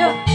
Yeah.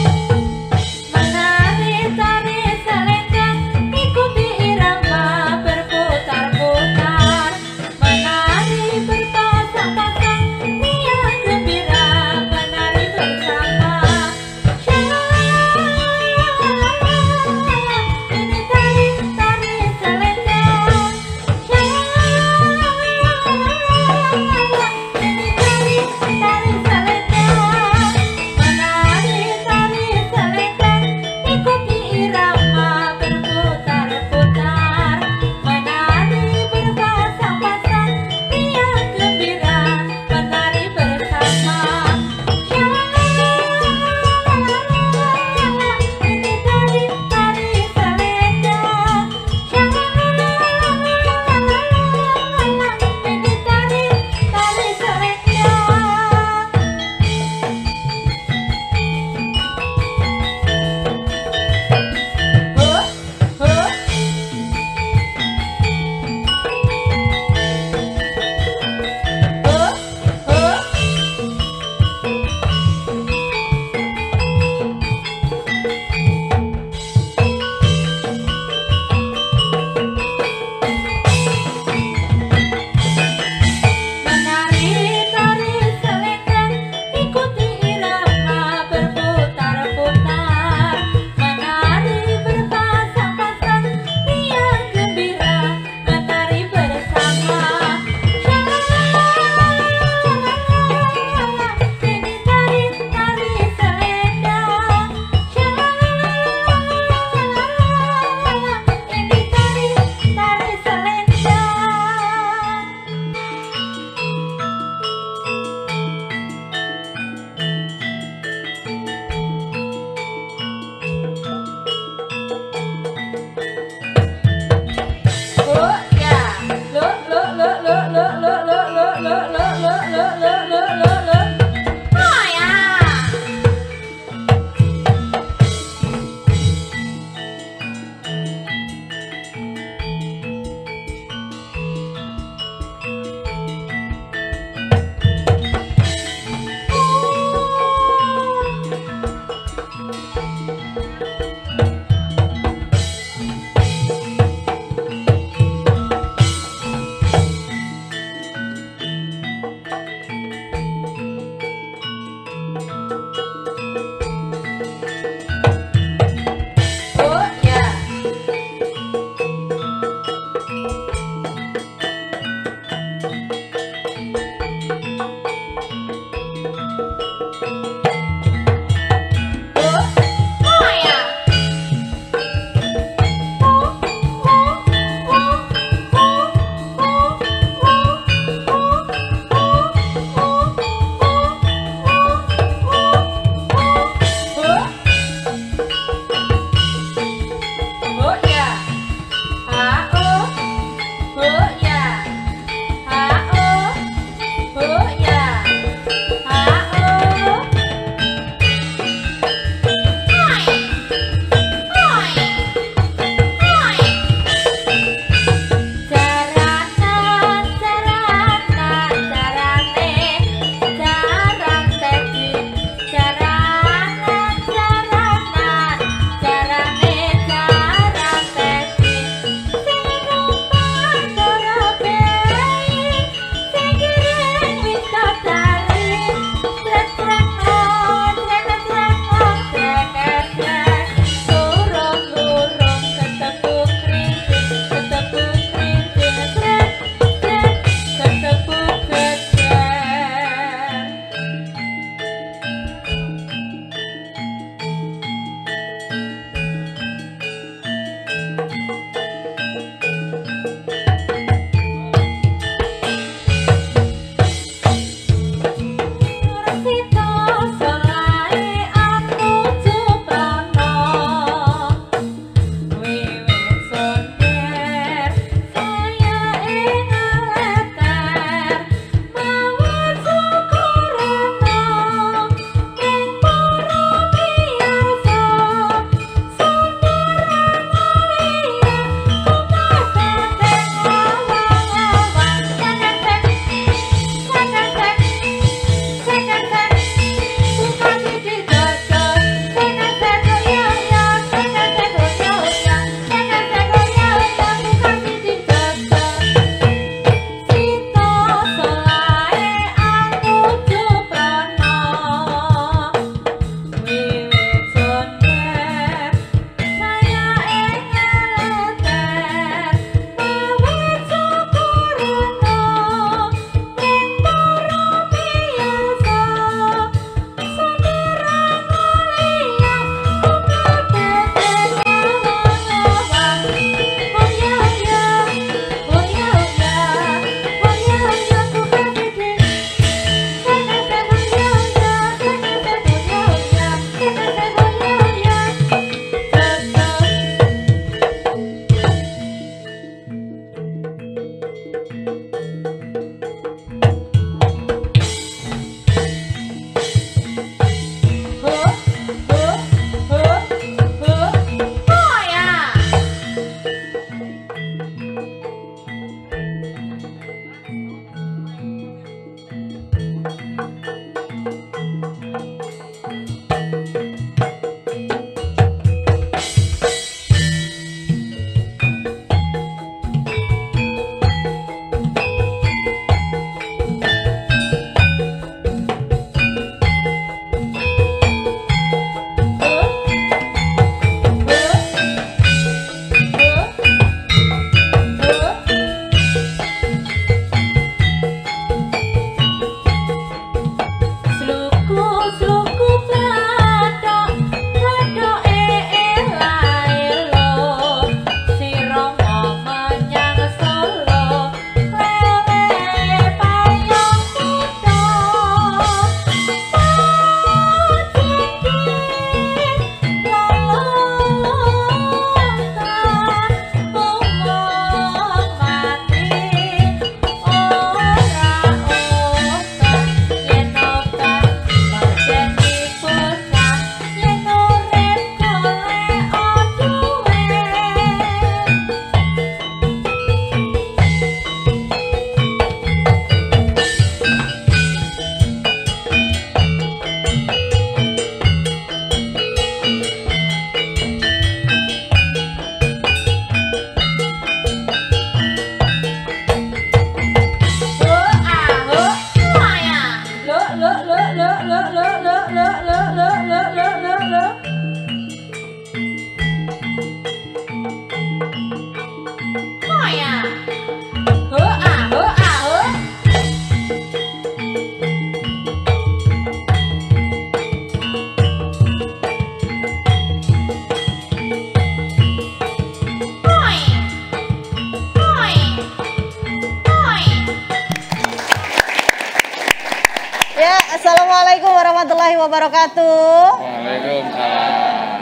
Wabarakatuh. Waalaikumsalam.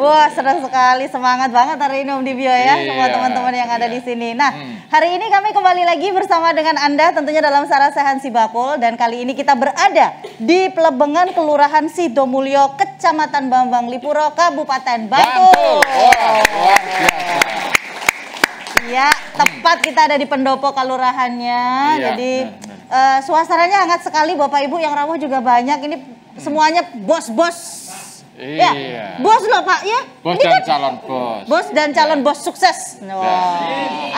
Wah, senang sekali, semangat banget hari ini Om Dibio ya, Iya. semua teman-teman yang ada di sini. Nah, Hmm. hari ini kami kembali lagi bersama dengan Anda tentunya dalam Sarasehan Sibakul dan kali ini kita berada di Pelebengan Kelurahan Sidomulyo, Kecamatan Bambang Lipuro, Kabupaten Bantul. Luar biasa. Iya, tepat kita ada di pendopo kelurahannya. Iya, Jadi benar, eh, suasananya hangat sekali Bapak Ibu yang rawuh juga banyak. Ini semuanya bos-bos. Ya, Iya. bos loh Pak ya. Bos Ini dan kan calon bos. bos dan calon bos sukses. Wah.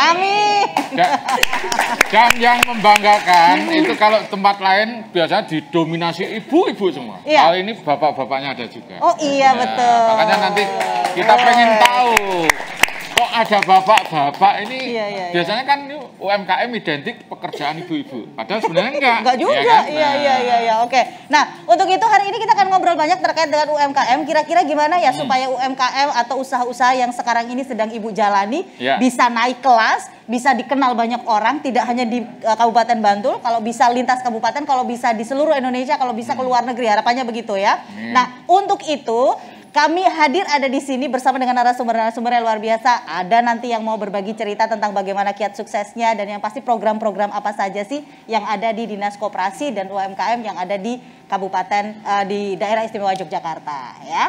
Amin. Da- Dan yang membanggakan itu kalau tempat lain biasanya didominasi ibu-ibu semua. Iya. Kali ini bapak-bapaknya ada juga. Oh iya Ya, betul. Makanya nanti kita pengen tahu kok ada bapak-bapak ini Iya, iya, iya. biasanya kan UMKM identik pekerjaan ibu-ibu. Padahal sebenarnya enggak. Enggak juga. ya kan? Iya Nah, iya iya iya. Oke. Nah, untuk itu hari ini kita akan ngobrol banyak terkait dengan UMKM. Kira-kira gimana ya Hmm. supaya UMKM atau usaha-usaha yang sekarang ini sedang Ibu jalani Ya. bisa naik kelas, bisa dikenal banyak orang, tidak hanya di uh, Kabupaten Bantul, kalau bisa lintas kabupaten, kalau bisa di seluruh Indonesia, kalau bisa ke luar negeri. Harapannya begitu ya. Amin. Nah, untuk itu kami hadir ada di sini bersama dengan narasumber-narasumber yang luar biasa. Ada nanti yang mau berbagi cerita tentang bagaimana kiat suksesnya dan yang pasti program-program apa saja sih yang ada di Dinas Koperasi dan UMKM yang ada di Kabupaten eh, di Daerah Istimewa Yogyakarta ya.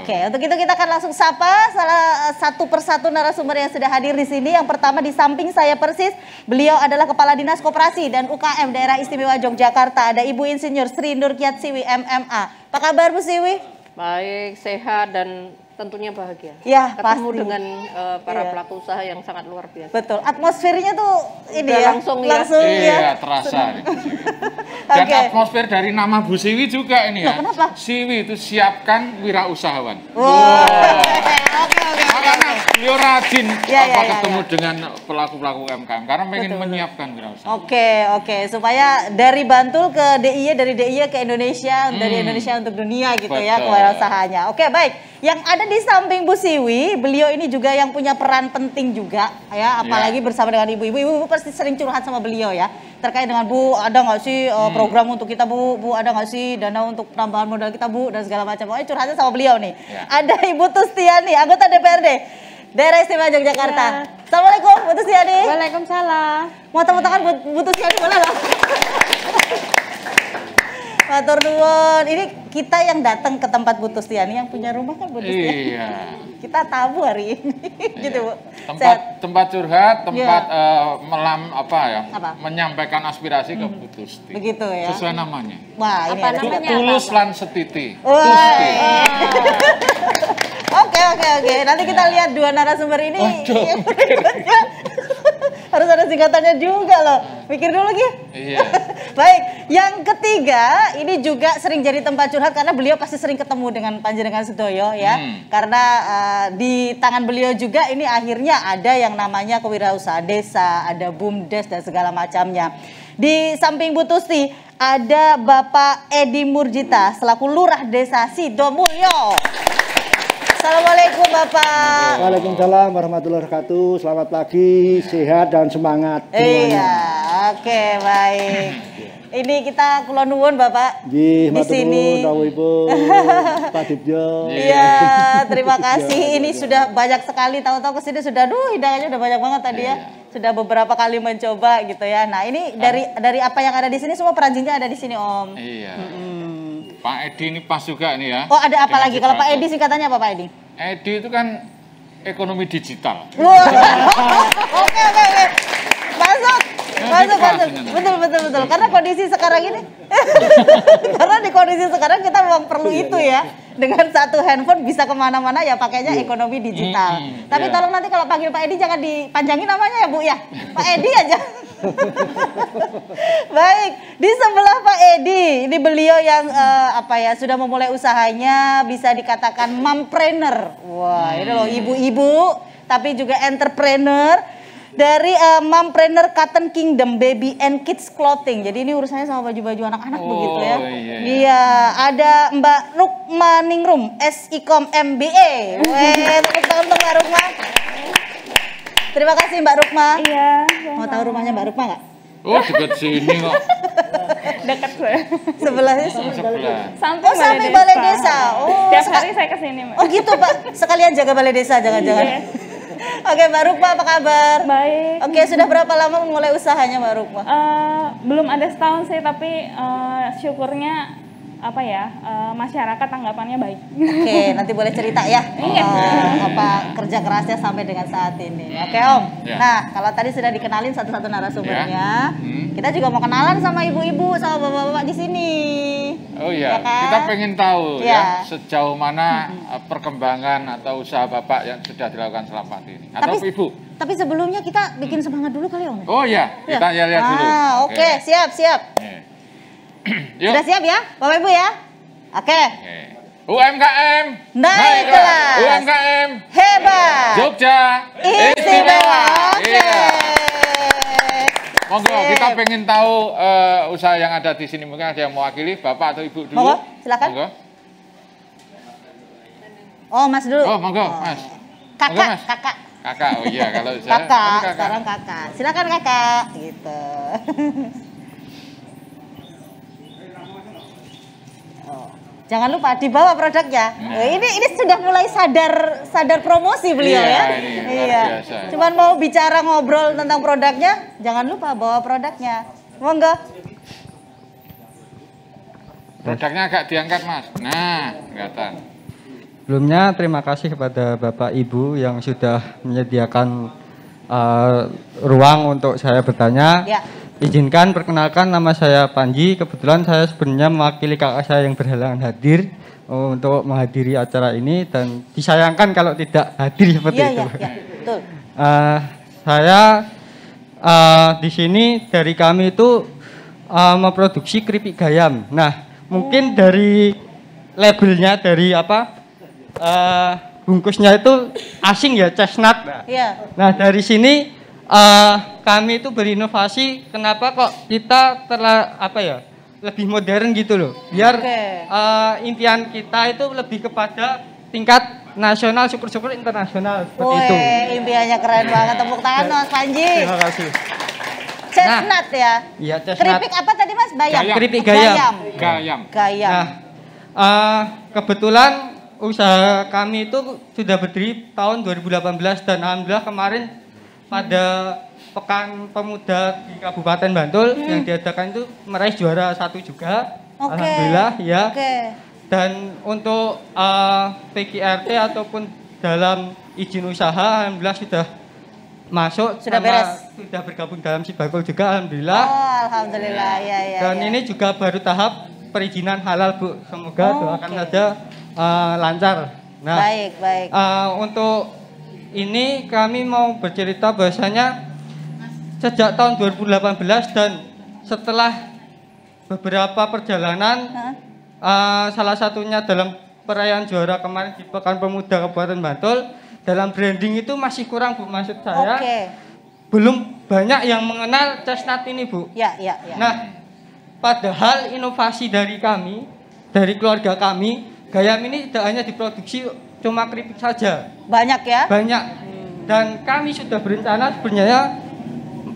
Oke, untuk itu kita akan langsung sapa salah satu persatu narasumber yang sudah hadir di sini. Yang pertama di samping saya persis, beliau adalah Kepala Dinas Koperasi dan UKM Daerah Istimewa Yogyakarta. Ada Ibu Insinyur Sri Nurkiat Siwi MMA. Apa kabar Bu Siwi? Baik, sehat dan tentunya bahagia. Ya, Ketemu pasti. dengan eh, para Iya. pelaku usaha yang sangat luar biasa. Betul, atmosfernya tuh ini Udah ya, langsung ya. langsung Iya, ya. terasa. nih. Dan Oke. atmosfer dari nama Bu Siwi juga ini ya. Loh, kenapa? Siwi itu siapkan wirausahawan. Wah, oke oke oke. Beliau rajin Ya, apa ya, ya, ketemu ya. dengan pelaku-pelaku UMKM karena pengen Betul, betul. menyiapkan wirausaha. Oke oke supaya dari Bantul ke DIY dari DIY ke Indonesia dari Hmm. Indonesia untuk dunia gitu ya Betul. kewirausahaannya. Oke baik yang ada di samping Bu Siwi beliau ini juga yang punya peran penting juga ya apalagi bersama dengan ibu-ibu ibu pasti sering curhat sama beliau ya terkait dengan Bu ada nggak sih uh, program untuk kita Bu Bu ada nggak sih dana untuk penambahan modal kita Bu dan segala macam pokoknya curhatnya sama beliau nih. Ya. Ada Ibu Tustiani anggota DPRD Daerah Istimewa Yogyakarta. Ya. Assalamualaikum Bu Tustiani. Waalaikumsalam. Mau tepuk tangan Bu Tustiani boleh loh. Matur nuwun. Ini kita yang datang ke tempat Bu Tustiani yang punya rumah kan Bu Tustiani. Iya. Kita tabu hari ini. gitu Bu. Tempat Sehat. tempat curhat, tempat Iya. eh, melam apa ya? Apa? Menyampaikan aspirasi ke Bu Tusti. Begitu ya. Sesuai namanya. Wah, ini Apa ada. namanya? Tulus lan setiti. Wah. Tusti. Oke oke oke. Nanti kita lihat dua narasumber ini. Waduh. berikutnya. Harus ada singkatannya juga loh. Pikir dulu Gi. Iya. Baik, yang ketiga ini juga sering jadi tempat curhat karena beliau pasti sering ketemu dengan Panjenengan Sedoyo ya. Hmm. Karena uh, di tangan beliau juga ini akhirnya ada yang namanya kewirausahaan desa, ada BUMDes dan segala macamnya. Di samping Bu Tusti ada Bapak Edi Murjita selaku Lurah Desa Sidomulyo. Assalamualaikum Bapak. Waalaikumsalam warahmatullahi wabarakatuh. Selamat pagi, sehat dan semangat Iya, oke baik. Ini kita kulon nuwun Bapak Nggih, di matur sini. nuwun rawuhipun Pak. Iya, terima kasih. Ini sudah banyak sekali tahu-tahu ke sini sudah, duh hidangannya udah banyak banget tadi ya. Sudah beberapa kali mencoba gitu ya. Nah ini dari dari apa yang ada di sini semua peranjinnya ada di sini Om. Iya. Hmm. Pak Edi ini pas juga nih ya. Oh ada apa Dengan lagi? Kalau Pak. Edi singkatannya apa Pak Edi? Edi itu kan ekonomi digital. Oke oke oke. Masuk, masuk, masuk. Betul, betul, betul. Karena kondisi sekarang ini, karena di kondisi sekarang kita memang perlu Iya, itu ya. Dengan satu handphone bisa ke mana-mana ya pakainya ekonomi digital. Tapi iya. tolong nanti kalau panggil Pak Edi jangan dipanjangin namanya ya Bu ya. Pak Edi aja. Baik, di sebelah Pak Edi, ini beliau yang eh, apa ya sudah memulai usahanya bisa dikatakan mompreneur. Wah, ini loh ibu-ibu tapi juga entrepreneur dari eh, mompreneur Cotton Kingdom Baby and Kids Clothing. Jadi ini urusannya sama baju-baju anak-anak Oh, begitu ya. iya. Iya, ada Mbak Rukma Ningrum, SIKOM MBA. Weh, tepuk tangan untuk Mbak Rukma. Terima kasih Mbak Rukma. Iya, Mau tahu rumahnya Mbak Rukma nggak? Oh, dekat sini kok. dekat saya. Sebelahnya Sebelah. Samping Oh, samping balai desa. Oh, seka- hari saya ke sini, Mbak. Oh gitu Pak, sekalian jaga balai desa jangan-jangan. Iya. Oke Mbak Rukma apa kabar? Baik. Oke sudah berapa lama memulai usahanya Mbak Rukma? Eh, belum ada setahun sih, tapi eh, syukurnya apa ya eh, masyarakat tanggapannya baik. Oke nanti boleh cerita ya Iya. eh, apa kerja kerasnya sampai dengan saat ini. Oke Om. Ya. Nah kalau tadi sudah dikenalin satu-satu narasumbernya, Ya. Hmm. kita juga mau kenalan sama ibu-ibu sama bapak-bapak di sini. Oh iya, Ya kan? kita pengen tahu Iya. ya sejauh mana uh, perkembangan atau usaha Bapak yang sudah dilakukan selama ini. Atau Tapi- Ibu. Tapi sebelumnya kita bikin semangat dulu kali ya Om. Oh iya, kita Ya. lihat dulu. Ah oke siap siap. Oke. Yuk. Sudah siap ya Bapak Ibu ya? Oke. Oke. UMKM Naik kelas. UMKM Hebat. Jogja Istimewa. Oke. Iya. Monggo, Sip. kita pengen tahu eh, usaha yang ada di sini mungkin ada yang mewakili Bapak atau Ibu dulu. Monggo, silakan. Monggo. Oh, Mas dulu. Oh, monggo, Mas. Kakak, Monggo, Mas. kakak. Kakak, oh iya kalau saya. Kakak, Ini sekarang kakak. Silakan kakak, gitu. Jangan lupa dibawa produknya. Nah. Eh, Ini ini sudah mulai sadar sadar promosi beliau Iya, ya. ini luar biasa. Cuman mau bicara ngobrol tentang produknya, jangan lupa bawa produknya. Monggo. Produknya agak diangkat, Mas. Nah, kelihatan. Sebelumnya terima kasih kepada Bapak Ibu yang sudah menyediakan uh, ruang untuk saya bertanya. Ya. Izinkan perkenalkan nama saya Panji. Kebetulan saya sebenarnya mewakili kakak saya yang berhalangan hadir uh, untuk menghadiri acara ini dan disayangkan kalau tidak hadir seperti Iya, itu. iya, betul. Uh, saya uh, di sini dari kami itu uh, memproduksi keripik gayam. Nah, mungkin dari labelnya dari apa uh, bungkusnya itu asing ya chestnut. Nah, Iya. Nah dari sini eh, kami itu berinovasi. Kenapa kok kita telah apa ya lebih modern gitu loh? Biar Oke. eh, impian kita itu lebih kepada tingkat nasional, syukur-syukur internasional seperti itu. Woi, impiannya keren banget. Tepuk tangan Mas Panji. Terima kasih. Chestnut ya. Iya chestnut. Keripik apa tadi Mas? Bayam. Gayam. Keripik gayam. Gayam. Gayam. Gayam. Nah, eh, kebetulan usaha kami itu sudah berdiri tahun 2018 dan alhamdulillah kemarin pada Pekan Pemuda di Kabupaten Bantul yang diadakan itu meraih juara satu juga. Oke. Alhamdulillah ya. Oke. Dan untuk eh, PGRT ataupun dalam izin usaha alhamdulillah sudah masuk Sudah beres? sudah bergabung dalam Sibakul juga alhamdulillah. Oh, alhamdulillah. Ya, ya. Dan ya. ini juga baru tahap perizinan halal Bu. Semoga Oh, doakan oke. saja uh, lancar. Nah, baik, baik. uh, untuk ini kami mau bercerita bahwasanya sejak tahun 2018 dan setelah beberapa perjalanan uh, salah satunya dalam perayaan juara kemarin di Pekan Pemuda Kabupaten Bantul dalam branding itu masih kurang Bu maksud saya. Oke. Belum banyak yang mengenal chestnut ini Bu. Ya, ya, ya. Nah, padahal inovasi dari kami, dari keluarga kami, gayam ini tidak hanya diproduksi cuma keripik saja, Banyak ya? banyak. Dan kami sudah berencana sebenarnya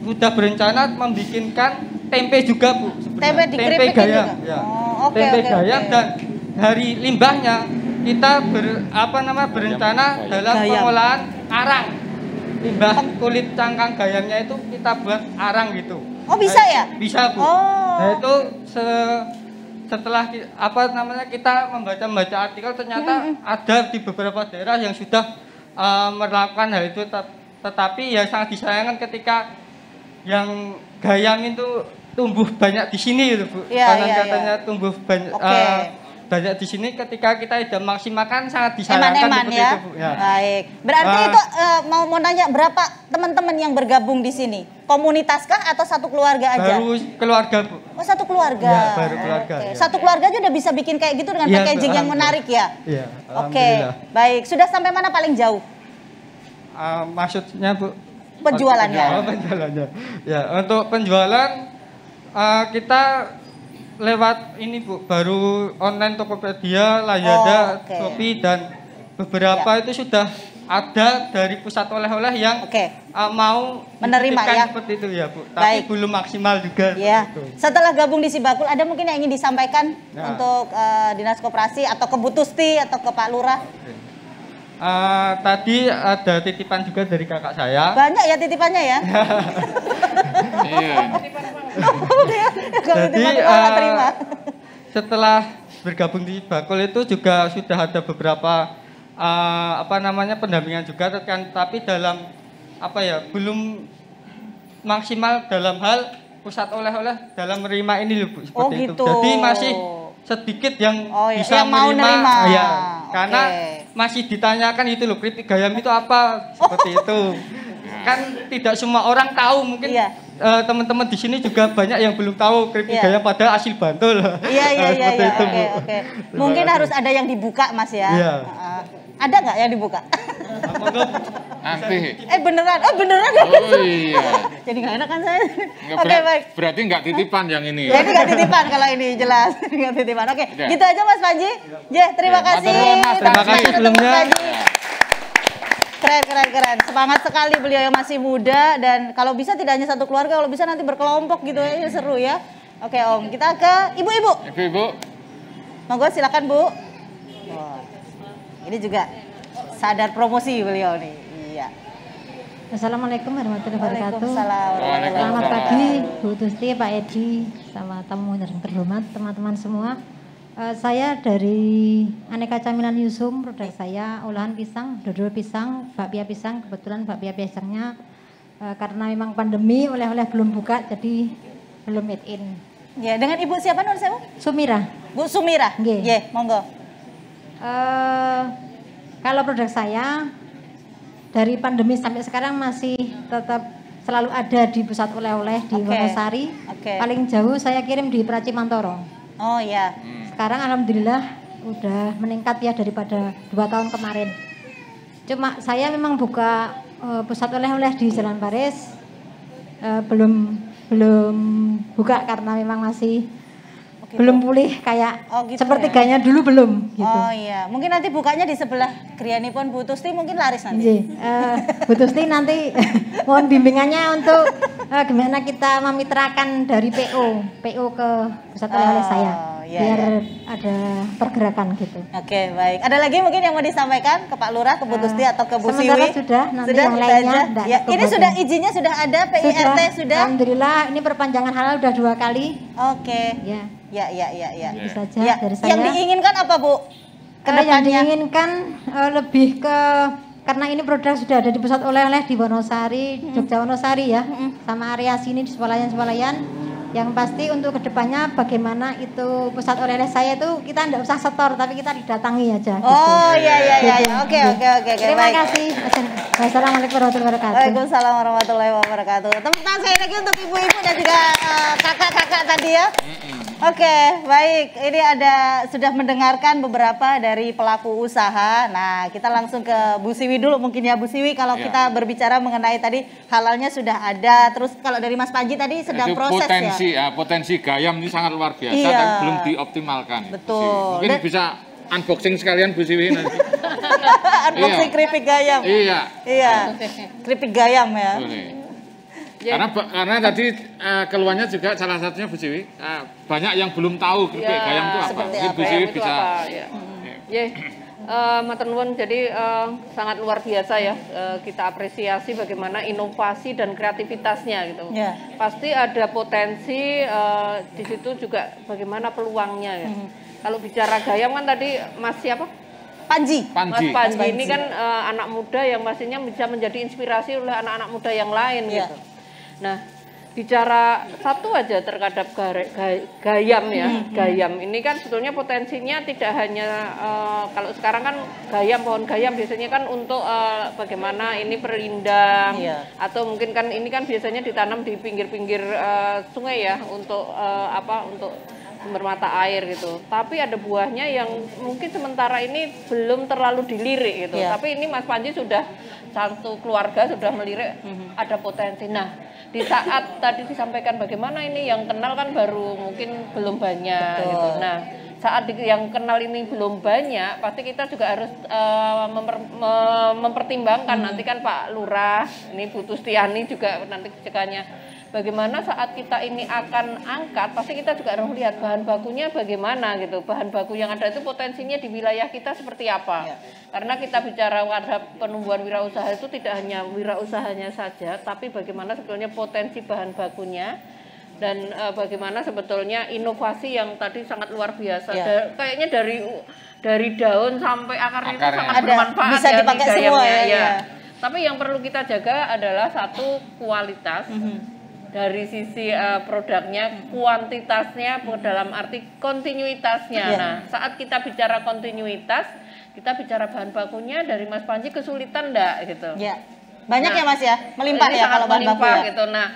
sudah berencana membikinkan tempe juga bu. sebenarnya. Tempe dikeripikin gayam, juga? ya. Oh, oke, tempe oke, gayam oke. dan dari limbahnya kita ber, apa nama berencana dalam Gayam. pengolahan arang. Limbah kulit cangkang gayamnya itu kita buat arang gitu. Oh, bisa ya? Bisa bu. Oh. Nah itu se- setelah apa namanya kita membaca membaca artikel ternyata ada di beberapa daerah yang sudah uh, melakukan hal itu tet- tetapi ya sangat disayangkan ketika yang gayam itu tumbuh banyak di sini gitu bu Iya, Karena iya, katanya tumbuh banyak Oke. uh, banyak di sini ketika kita sudah maksimalkan sangat disarankan Eman-eman seperti ya. itu, Bu. ya. Baik. Berarti Ah. itu eh, mau mau nanya berapa teman-teman yang bergabung di sini? Komunitas kah atau satu keluarga aja? Baru keluarga, Bu. Oh satu keluarga. Ya, baru keluarga, Oke. ya. Satu keluarga aja udah bisa bikin kayak gitu dengan Iya, packaging yang menarik ya. Iya, Oke, alhamdulillah. baik. Sudah sampai mana paling jauh Ah, maksudnya, Bu? Penjualannya? Oh, penjualannya. Ya, untuk penjualan ah, kita lewat ini Bu, baru online Tokopedia, Lazada, Oh, oke. Shopee dan beberapa itu sudah ada dari pusat oleh-oleh yang Oke. ah, mau Menerima, ya. seperti itu ya Bu. Baik. Tapi belum maksimal juga. Ya. Gitu. Setelah gabung di Sibakul, ada mungkin yang ingin disampaikan Ya. untuk eh, dinas koperasi atau ke Bu Tusti atau ke Pak Lurah? Ah, tadi ada titipan juga dari kakak saya. Banyak ya titipannya ya. Iya. Jadi eh, terima. setelah bergabung di Bakul itu juga sudah ada beberapa eh, apa namanya pendampingan juga kan tapi dalam apa ya belum maksimal dalam hal pusat oleh-oleh dalam menerima ini loh Bu seperti Oh, itu. gitu. Jadi masih sedikit yang Oh, ya, bisa yang mau menerima nerima. ya karena masih ditanyakan itu loh kritik gayam itu apa seperti itu kan tidak semua orang tahu mungkin Iya. eh, teman-teman di sini juga banyak yang belum tahu keripik Iya. gayam pada asli Bantul Iya iya iya seperti iya. itu, oke. Terima Mungkin harus ada yang dibuka Mas ya. Iya. Heeh. ada nggak yang dibuka? Nanti. eh beneran? Oh beneran? Oh iya. Jadi nggak enak kan saya? Oke berat- baik. Berarti nggak titipan yang ini. Ya ini nggak titipan kalau ini jelas nggak titipan. Oke, Udah. gitu aja Mas Panji. Je, terima Oke, kasih. Mas. Terima kasih sebelumnya. Keren, keren, keren. Semangat sekali beliau yang masih muda dan kalau bisa tidak hanya satu keluarga, kalau bisa nanti berkelompok gitu ya, ini seru ya. Oke Om, kita ke ibu-ibu. Ibu-ibu, Monggo silakan Bu. Wah, Ini juga sadar promosi beliau nih. Assalamualaikum warahmatullahi wabarakatuh. Selamat pagi Bu Tusti, Pak Edi, sama tamu yang terhormat, teman-teman semua. Eh, saya dari Aneka Camilan Yusum, produk saya olahan pisang, dodol pisang, bakpia pisang. Kebetulan bakpia pisangnya eh, karena memang pandemi oleh-oleh belum buka, jadi belum made in. Ya, dengan Ibu siapa nur siapa? Sumira, Bu Sumira. Nggih. Monggo. Eh, kalau produk saya dari pandemi sampai sekarang masih tetap selalu ada di pusat oleh-oleh di Oke. Wonosari. Oke. Paling jauh saya kirim di Praci Mantoro. Oh ya. Sekarang alhamdulillah udah meningkat ya daripada dua tahun kemarin. Cuma saya memang buka eh, pusat oleh-oleh di Jalan Paris eh, belum belum buka karena memang masih belum pulih kayak Oh, gitu sepertiganya dulu belum gitu. Oh iya, mungkin nanti bukanya di sebelah Krianipun Bu Tusti mungkin laris nanti. Iya, eh, Bu Tusti nanti mohon bimbingannya untuk eh, gimana kita memitrakan dari PO, PO ke pusat Oh, saya, iya, biar iya. ada pergerakan gitu. Oke, baik. Ada lagi mungkin yang mau disampaikan ke Pak Lurah, ke Bu Eh, Tusti atau ke Bu Siwi? sudah, nanti sudah, yang lainnya enggak Ya, ini sudah izinnya sudah ada, PIRT sudah. Alhamdulillah, ini perpanjangan halal udah dua kali. Oke. Ya, Ya, ya, ya, ya. itu saja Ya, dari saya. yang diinginkan apa Bu? Eh, yang Ke depannya? diinginkan eh, lebih ke karena ini produk sudah ada di pusat oleh-oleh di Wonosari, Jogja Wonosari ya, sama area sini di Sepalayan-Sepalayan. Yang pasti untuk ke depannya bagaimana itu pusat oleh-oleh saya itu kita tidak usah setor tapi kita didatangi aja. gitu. Oh, iya, iya, iya. Gitu. ya. Oke, oke, oke, oke. Terima baik. kasih. Wassalamualaikum warahmatullahi wabarakatuh. Waalaikumsalam warahmatullahi wabarakatuh. Tepuk tangan saya lagi untuk ibu-ibu dan juga eh, kakak-kakak tadi ya. Oke, baik. Ini ada sudah mendengarkan beberapa dari pelaku usaha. Nah, kita langsung ke Bu Siwi dulu mungkin ya Bu Siwi kalau Ya. kita berbicara mengenai tadi halalnya sudah ada. Terus kalau dari Mas Panji tadi sedang itu proses potensi ya. ya. potensi gayam ini sangat luar biasa Iya. tapi belum dioptimalkan. Betul. Mungkin Dan- bisa unboxing sekalian Bu Siwi nanti. Unboxing Iya. keripik gayam. iya. Iya. Keripik gayam ya. Boleh. Ya. Karena karena tadi eh, keluhannya juga salah satunya Bu Siwi eh, banyak yang belum tahu keripik Ya, gayam itu apa. Mungkin apa Bu Siwi bisa apa, ya. Eh, Matur nuwun. jadi eh, sangat luar biasa ya eh, kita apresiasi bagaimana inovasi dan kreativitasnya gitu. Ya. Pasti ada potensi eh, di situ juga bagaimana peluangnya ya. Kalau bicara gayam kan tadi Mas siapa? Panji. Panji. Mas Panji Mas ini Panji. kan eh, anak muda yang pastinya bisa menjadi inspirasi oleh anak-anak muda yang lain Iya. gitu. Nah, bicara satu aja terhadap ga- ga- gayam ya, gayam ini kan sebetulnya potensinya tidak hanya eh, kalau sekarang kan gayam pohon gayam biasanya kan untuk eh, bagaimana ini perindang Iya. atau mungkin kan ini kan biasanya ditanam di pinggir-pinggir eh, sungai ya untuk eh, apa untuk sumber mata air gitu. Tapi ada buahnya yang mungkin sementara ini belum terlalu dilirik gitu. Iya. Tapi ini Mas Panji sudah satu keluarga sudah melirik ada potensi. Nah, di saat tadi disampaikan bagaimana ini yang kenal kan baru mungkin belum banyak Betul. gitu. Nah, saat yang kenal ini belum banyak, pasti kita juga harus eh, memper- me- mempertimbangkan nanti kan Pak Lurah, ini Bu Tustiani juga nanti cekannya bagaimana saat kita ini akan angkat, pasti kita juga harus lihat bahan bakunya bagaimana gitu. Bahan baku yang ada itu potensinya di wilayah kita seperti apa. Ya. Karena kita bicara pada penumbuhan wirausaha itu tidak hanya wirausahanya saja, tapi bagaimana sebetulnya potensi bahan bakunya dan eh, bagaimana sebetulnya inovasi yang tadi sangat luar biasa. Ya. Da- kayaknya dari dari daun sampai akarnya itu sangat Ada, bermanfaat bisa ya, dipakai di semua gayamnya, ya, ya. Tapi yang perlu kita jaga adalah satu kualitas Mhm. Dari sisi eh, produknya, kuantitasnya dalam arti kontinuitasnya. Iya. Nah, saat kita bicara kontinuitas, kita bicara bahan bakunya dari Mas Panji kesulitan enggak gitu. Ya. Banyak Nah, ya Mas ya? Melimpah ya kalau bahan baku ya? gitu. Nah,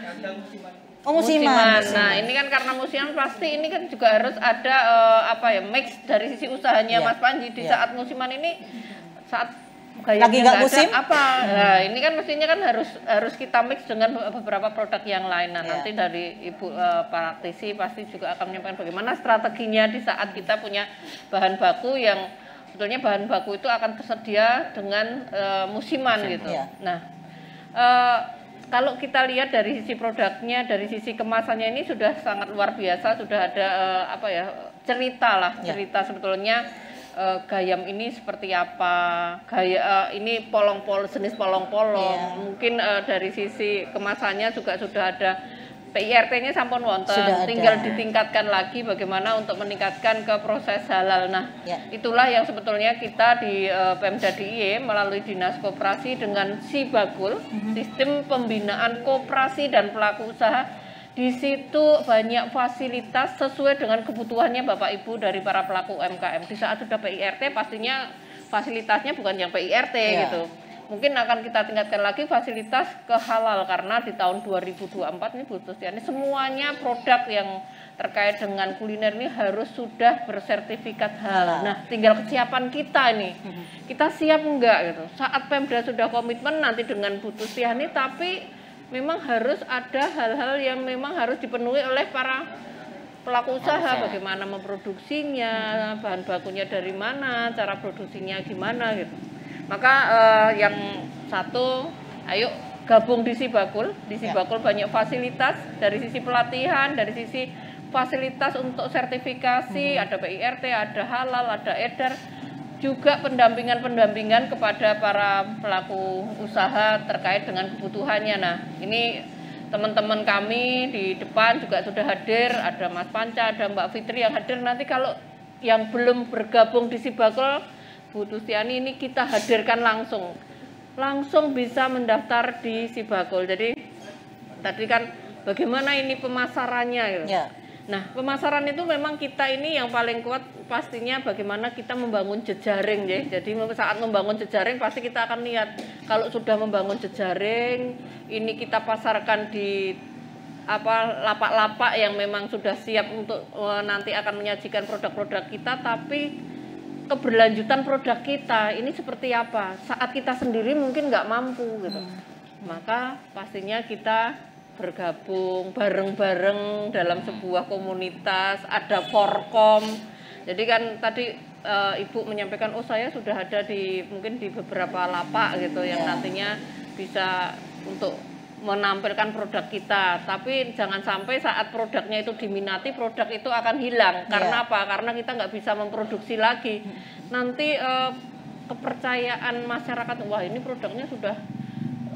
Oh musiman. Nah, ini kan karena musiman pasti ini kan juga harus ada eh, apa ya mix dari sisi usahanya Iya. Mas Panji di Iya. saat musiman ini saat Lagi gayanya nggak musim? apa? Nah, ini kan mestinya kan harus harus kita mix dengan beberapa produk yang lain. Nah, Iya. nanti dari Ibu eh, praktisi pasti juga akan menyampaikan bagaimana strateginya di saat kita punya bahan baku yang sebetulnya bahan baku itu akan tersedia dengan eh, musiman gitu. Iya. Nah, eh, kalau kita lihat dari sisi produknya, dari sisi kemasannya ini sudah sangat luar biasa, sudah ada eh, apa ya cerita lah, Ya. cerita sebetulnya eh, gayam ini seperti apa, gaya eh, ini polong-polong jenis polong-polong, Ya. mungkin eh, dari sisi kemasannya juga sudah ada PIRT-nya sampun wonten, Sudah ada. tinggal ditingkatkan lagi bagaimana untuk meningkatkan ke proses halal. Nah, Ya. itulah yang sebetulnya kita di eh, Pemda DIY melalui Dinas Koperasi dengan Sibagul, sistem pembinaan koperasi dan pelaku usaha. Di situ banyak fasilitas sesuai dengan kebutuhannya Bapak Ibu dari para pelaku UMKM. Di saat sudah PIRT pastinya fasilitasnya bukan yang PIRT Ya. gitu. Mungkin akan kita tingkatkan lagi fasilitas ke halal karena di tahun 2024 ini Bu Tustiani semuanya produk yang terkait dengan kuliner ini harus sudah bersertifikat halal. Nah, tinggal kesiapan kita ini. Kita siap enggak gitu. Saat Pemda sudah komitmen nanti dengan Bu Tustiani tapi memang harus ada hal-hal yang memang harus dipenuhi oleh para pelaku usaha. bagaimana memproduksinya, bahan bakunya dari mana, cara produksinya gimana gitu. Maka eh, yang satu, ayo gabung di Sibakul. Di Sibakul banyak fasilitas dari sisi pelatihan, dari sisi fasilitas untuk sertifikasi, ada PIRT, ada halal, ada edar, juga pendampingan-pendampingan kepada para pelaku usaha terkait dengan kebutuhannya. Nah, ini teman-teman kami di depan juga sudah hadir, ada Mas Panca, ada Mbak Fitri yang hadir. Nanti kalau yang belum bergabung di Sibakul, Bu Tustiani ini kita hadirkan langsung. Langsung bisa mendaftar di Sibakul. Jadi tadi kan bagaimana ini pemasarannya gitu. Ya. Nah, pemasaran itu memang kita ini yang paling kuat pastinya bagaimana kita membangun jejaring ya. Jadi saat membangun jejaring pasti kita akan lihat kalau sudah membangun jejaring ini kita pasarkan di apa lapak-lapak yang memang sudah siap untuk eh, nanti akan menyajikan produk-produk kita tapi keberlanjutan produk kita ini seperti apa? Saat kita sendiri mungkin nggak mampu gitu. Maka pastinya kita bergabung bareng-bareng dalam sebuah komunitas ada forkom. Jadi kan tadi eh, ibu menyampaikan oh saya sudah ada di mungkin di beberapa lapak gitu yang Ya. nantinya bisa untuk menampilkan produk kita. Tapi jangan sampai saat produknya itu diminati produk itu akan hilang. Karena Ya. apa? Karena kita nggak bisa memproduksi lagi. Nanti eh, kepercayaan masyarakat wah ini produknya sudah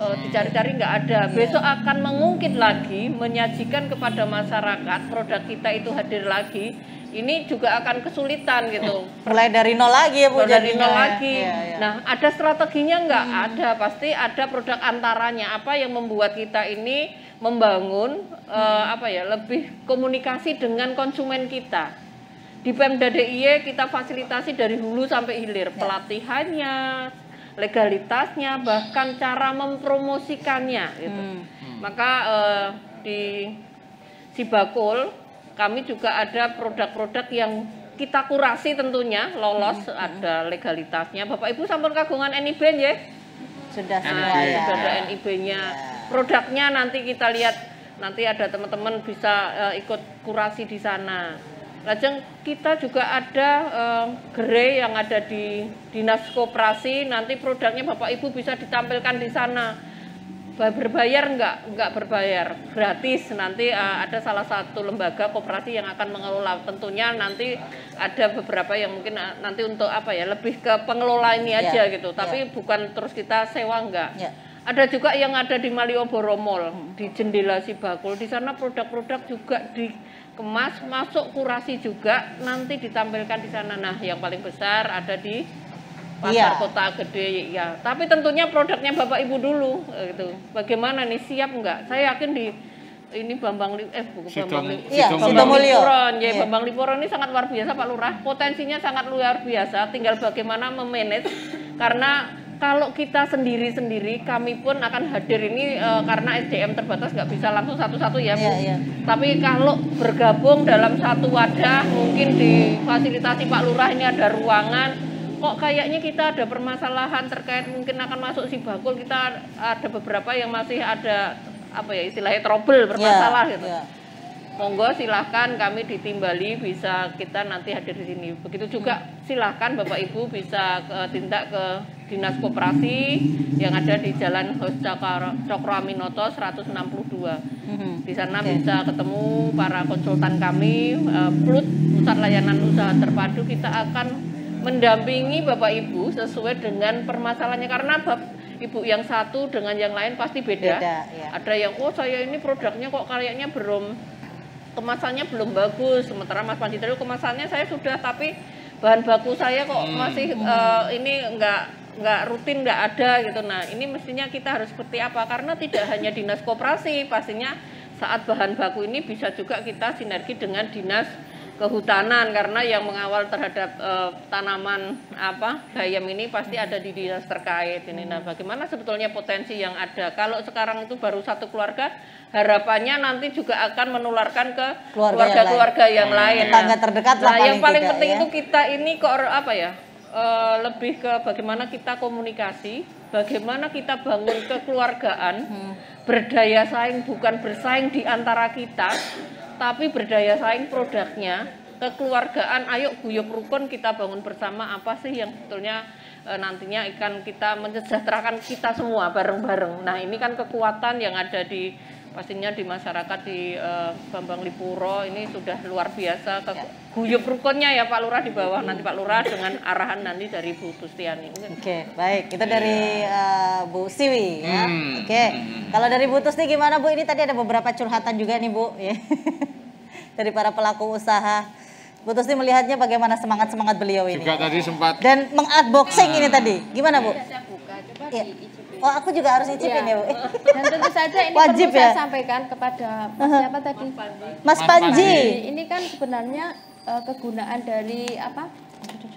eh, dicari-cari nggak ada besok akan mengungkit lagi menyajikan kepada masyarakat produk kita itu hadir lagi ini juga akan kesulitan gitu Mulai dari nol lagi ya Bu dari jadinya nol ya. lagi. Iya, iya. Nah, ada strateginya nggak? Ada, pasti ada produk antaranya. Apa yang membuat kita ini membangun eh, apa ya lebih komunikasi dengan konsumen kita di Pemda DIY kita fasilitasi dari hulu sampai hilir pelatihannya legalitasnya bahkan cara mempromosikannya gitu. Maka eh, di Sibakul kami juga ada produk-produk yang kita kurasi tentunya lolos ada legalitasnya. Bapak Ibu sampun kagungan NIB ya Sudah semua Nah, ya. sudah ada NIB-nya. Produknya nanti kita lihat nanti ada teman-teman bisa eh, ikut kurasi di sana. Lajeng kita juga ada eh, gerai yang ada di Dinas Koperasi, nanti produknya Bapak Ibu bisa ditampilkan di sana. Ba- Berbayar enggak? Enggak berbayar, gratis. Nanti eh, ada salah satu lembaga koperasi yang akan mengelola. Tentunya nanti ada beberapa yang mungkin eh, nanti untuk apa ya, lebih ke pengelola ini Ya, aja gitu. Tapi bukan terus kita sewa enggak. Ya. Ada juga yang ada di Malioboro Mall, di jendela Sibakul. Di sana produk-produk juga dikemas, masuk kurasi juga, nanti ditampilkan di sana. Nah, yang paling besar ada di Iya. pasar kota gede ya. Tapi tentunya produknya Bapak Ibu dulu eh, gitu. Bagaimana nih siap enggak? Saya yakin di ini Bambang Li- eh bukan Sidom- Bambang Li- Iya, Sidom Sidom Mulyo. Liporon, ya Iya. Bambang Liporon ini sangat luar biasa Pak Lurah. Potensinya sangat luar biasa. Tinggal bagaimana memanage karena kalau kita sendiri-sendiri, kami pun akan hadir ini eh, karena SDM terbatas nggak bisa langsung satu-satu ya Bu. Iya, iya. Tapi kalau bergabung dalam satu wadah, mungkin difasilitasi Pak Lurah ini ada ruangan. Kok kayaknya kita ada permasalahan terkait mungkin akan masuk si bakul kita ada beberapa yang masih ada apa ya istilahnya trouble bermasalah Ya, gitu ya. monggo silahkan kami ditimbali bisa kita nanti hadir di sini. Begitu juga silahkan Bapak Ibu bisa ke, tindak ke Dinas Koperasi yang ada di Jalan Hos Cakar- Cokro Aminoto 162. Mhm. Di sana Oke. bisa ketemu para konsultan kami, eh, PLUT, Pusat Layanan Usaha Terpadu, kita akan mendampingi Bapak Ibu sesuai dengan permasalahannya karena Bapak Ibu yang satu dengan yang lain pasti beda. Beda, ya. Ada yang oh saya ini produknya kok kayaknya belum kemasannya belum bagus. Sementara Mas Panji tadi kemasannya saya sudah tapi bahan baku saya kok masih eh, ini enggak nggak rutin nggak ada gitu. Nah ini mestinya kita harus seperti apa? Karena tidak hanya dinas koperasi, pastinya saat bahan baku ini bisa juga kita sinergi dengan dinas kehutanan karena yang mengawal terhadap eh, tanaman apa gayam ini pasti ada di dinas terkait ini. Nah, bagaimana sebetulnya potensi yang ada? Kalau sekarang itu baru satu keluarga, harapannya nanti juga akan menularkan ke Keluarga yang keluarga-keluarga yang lain. Tetangga terdekat lah Nah, yang paling paling tidak, penting ya. itu kita ini kok apa ya? Eh, lebih ke bagaimana kita komunikasi, bagaimana kita bangun kekeluargaan, Hmm. berdaya saing bukan bersaing di antara kita, tapi berdaya saing produknya, kekeluargaan, ayo guyup rukun kita bangun bersama apa sih yang sebetulnya eh, nantinya akan kita mensejahterakan kita semua bareng-bareng. Nah ini kan kekuatan yang ada di pastinya di masyarakat di eh, Bambang Lipuro ini sudah luar biasa ke guyup rukunnya ya Pak Lurah di bawah nanti Pak Lurah dengan arahan nanti dari Bu Tustiani. Oke, baik. Itu dari eh, Bu Siwi ya. Hmm. Oke. Kalau dari Bu Tusti gimana Bu? Ini tadi ada beberapa curhatan juga nih Bu. ya. dari para pelaku usaha. Bu Tusti melihatnya bagaimana semangat-semangat beliau ini. Juga tadi sempat Dan mengunboxing ini tadi. Gimana Bu? saya buka coba Iya. diicipin. Oh, aku juga harus nyicipin ya Bu. Dan tentu saja ini Wajib perlu saya ya? sampaikan kepada Mas siapa tadi? Mas Mas Panji. Panji. Ini kan sebenarnya eh, kegunaan dari apa?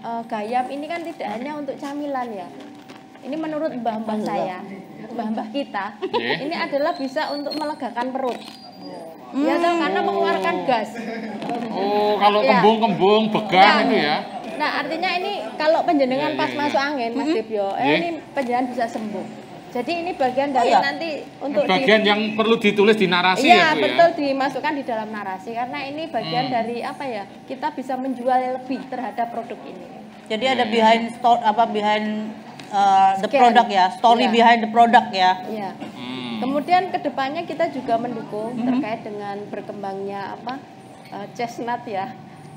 eh, gayam ini kan tidak hanya untuk camilan ya. Ini menurut mbah-mbah saya, mbah-mbah kita, Iya. ini adalah bisa untuk melegakan perut. Ya toh, karena mengeluarkan gas. oh kalau Iya. kembung-kembung began Nah, itu ya. Nah, artinya ini kalau penjenengan Iya, pas iya, masuk angin, Mas Debyo, eh, Iya. ini penjenengan bisa sembuh. Jadi ini bagian dari iya? nanti untuk Bagian di, yang perlu ditulis di narasi Iya, ya Bu betul ya. dimasukkan di dalam narasi karena ini bagian Hmm. dari apa ya? Kita bisa menjual lebih terhadap produk ini. Jadi ada behind store apa behind uh, the Scan. product ya, story Iya. behind the product ya. Iya. Hmm. Kemudian ke depannya kita juga mendukung Mhm. terkait dengan berkembangnya apa eh, chestnut ya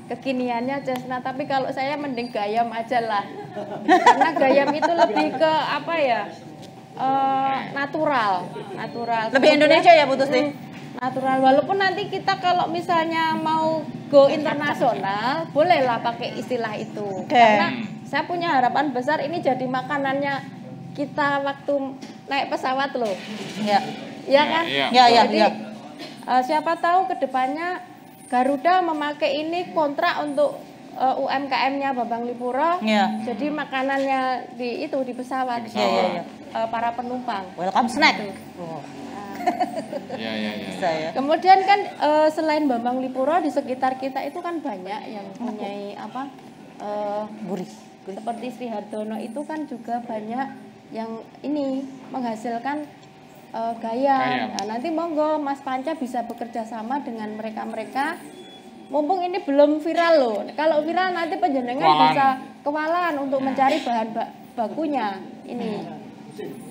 kekiniannya chestnut tapi kalau saya mending gayam aja lah karena gayam itu lebih ke apa ya eh, natural natural Lebih Kemudian- Indonesia ya Bu Tusti? Hmm, natural walaupun nanti kita kalau misalnya mau go internasional bolehlah pakai istilah itu Oke. karena saya punya harapan besar ini jadi makanannya kita waktu naik pesawat loh Ya. ya kan? iya. Ya, ya, Jadi ya. eh, siapa tahu ke depannya Garuda memakai ini kontrak untuk eh, UMKM-nya Babang Lipuro. Iya. Jadi makanannya di itu di pesawat, Di pesawat. Iya, iya, eh, para penumpang. Welcome snack. Oh, Iya, iya, iya. bisa ya. Kemudian kan eh, selain Bambang Lipuro di sekitar kita itu kan banyak yang punya apa eh, Gurih. seperti Sri Hardono itu kan juga banyak yang ini menghasilkan eh, gaya. Gayam. Nah, nanti monggo Mas Panca bisa bekerja sama dengan mereka-mereka. Mumpung ini belum viral loh. Kalau viral nanti penjenengan bisa kewalahan untuk mencari bahan ba- bakunya ini.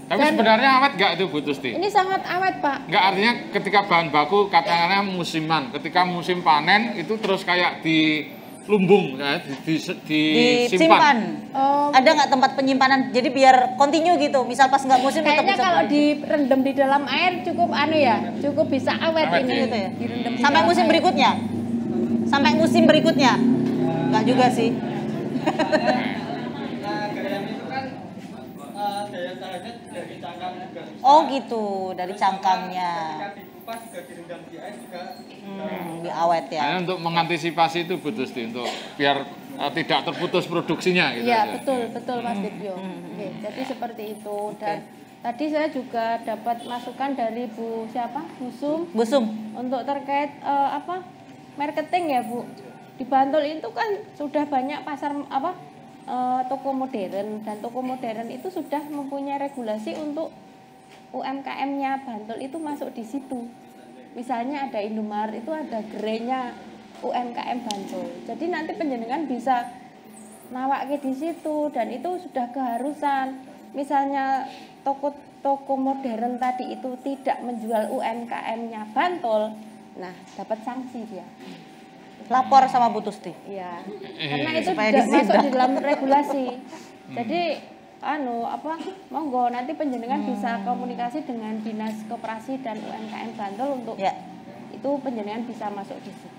Tapi Dan- sebenarnya awet nggak itu Bu Tusti? Ini sangat awet, Pak. Nggak artinya ketika bahan baku katakanlah musiman, ketika musim panen itu terus kayak di lumbung ya, di, di, disimpan. Disimpan. Oh, Ada nggak tempat penyimpanan? Jadi biar continue gitu. Misal pas nggak musim tetap Kayaknya bisa. kalau direndam di dalam air cukup anu ya, cukup bisa awet, Awet, ini gitu ya. Direndam di Sampai musim air. berikutnya. Sampai musim berikutnya. Nggak juga sih. Nah, gayam itu kan eh, daya tahannya dari cangkang juga. Oh gitu, dari cangkangnya. Ketika dikupas juga direndam di air juga. Hmm, di awet ya. Nah, untuk mengantisipasi itu Bu Tusti untuk biar eh, tidak terputus produksinya gitu. Iya aja. betul betul Mas Dibyo. Oke, jadi seperti itu dan tadi saya juga dapat masukan dari Bu siapa Bu Sum Busum. untuk terkait eh, apa marketing ya Bu. Di Bantul itu kan sudah banyak pasar apa eh, toko modern dan toko modern itu sudah mempunyai regulasi untuk UMKM-nya Bantul itu masuk di situ. Misalnya ada Indomaret itu ada gerenya UMKM Bantul. Jadi nanti penjenengan bisa nawake di situ dan itu sudah keharusan. Misalnya toko toko modern tadi itu tidak menjual UMKM-nya Bantul, nah dapat sanksi dia. Lapor sama Bu Tusti. Iya. Karena itu Supaya tidak masuk di dalam regulasi. Jadi anu apa monggo nanti penjenengan bisa komunikasi dengan Dinas Koperasi dan UMKM Bantul untuk Ya. itu penjenengan bisa masuk di situ.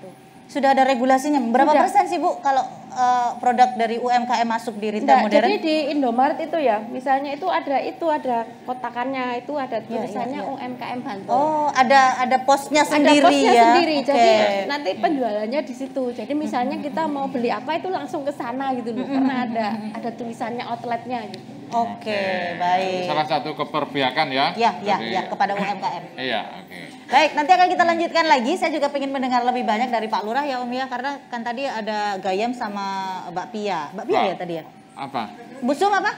Sudah ada regulasinya. Berapa Sudah. persen sih Bu kalau eh, produk dari UMKM masuk di retail Enggak, modern? jadi di Indomaret itu ya, misalnya itu ada itu ada kotakannya, itu ada tulisannya iya. UMKM Bantul. Oh, ada ada posnya ada sendiri posnya ya. sendiri, Oke. jadi nanti penjualannya di situ. Jadi misalnya kita mau beli apa itu langsung ke sana gitu loh, karena ada ada tulisannya outletnya gitu. Oke, baik. Salah satu keperbiakan ya. Ya, ya, Jadi- ya kepada UMKM. Iya, oke. Baik, nanti akan kita lanjutkan lagi. Saya juga ingin mendengar lebih banyak dari Pak Lurah ya Om ya, karena kan tadi ada Gayam sama Mbak Pia. Mbak Pia Pak. ya tadi ya? Apa? Busung apa?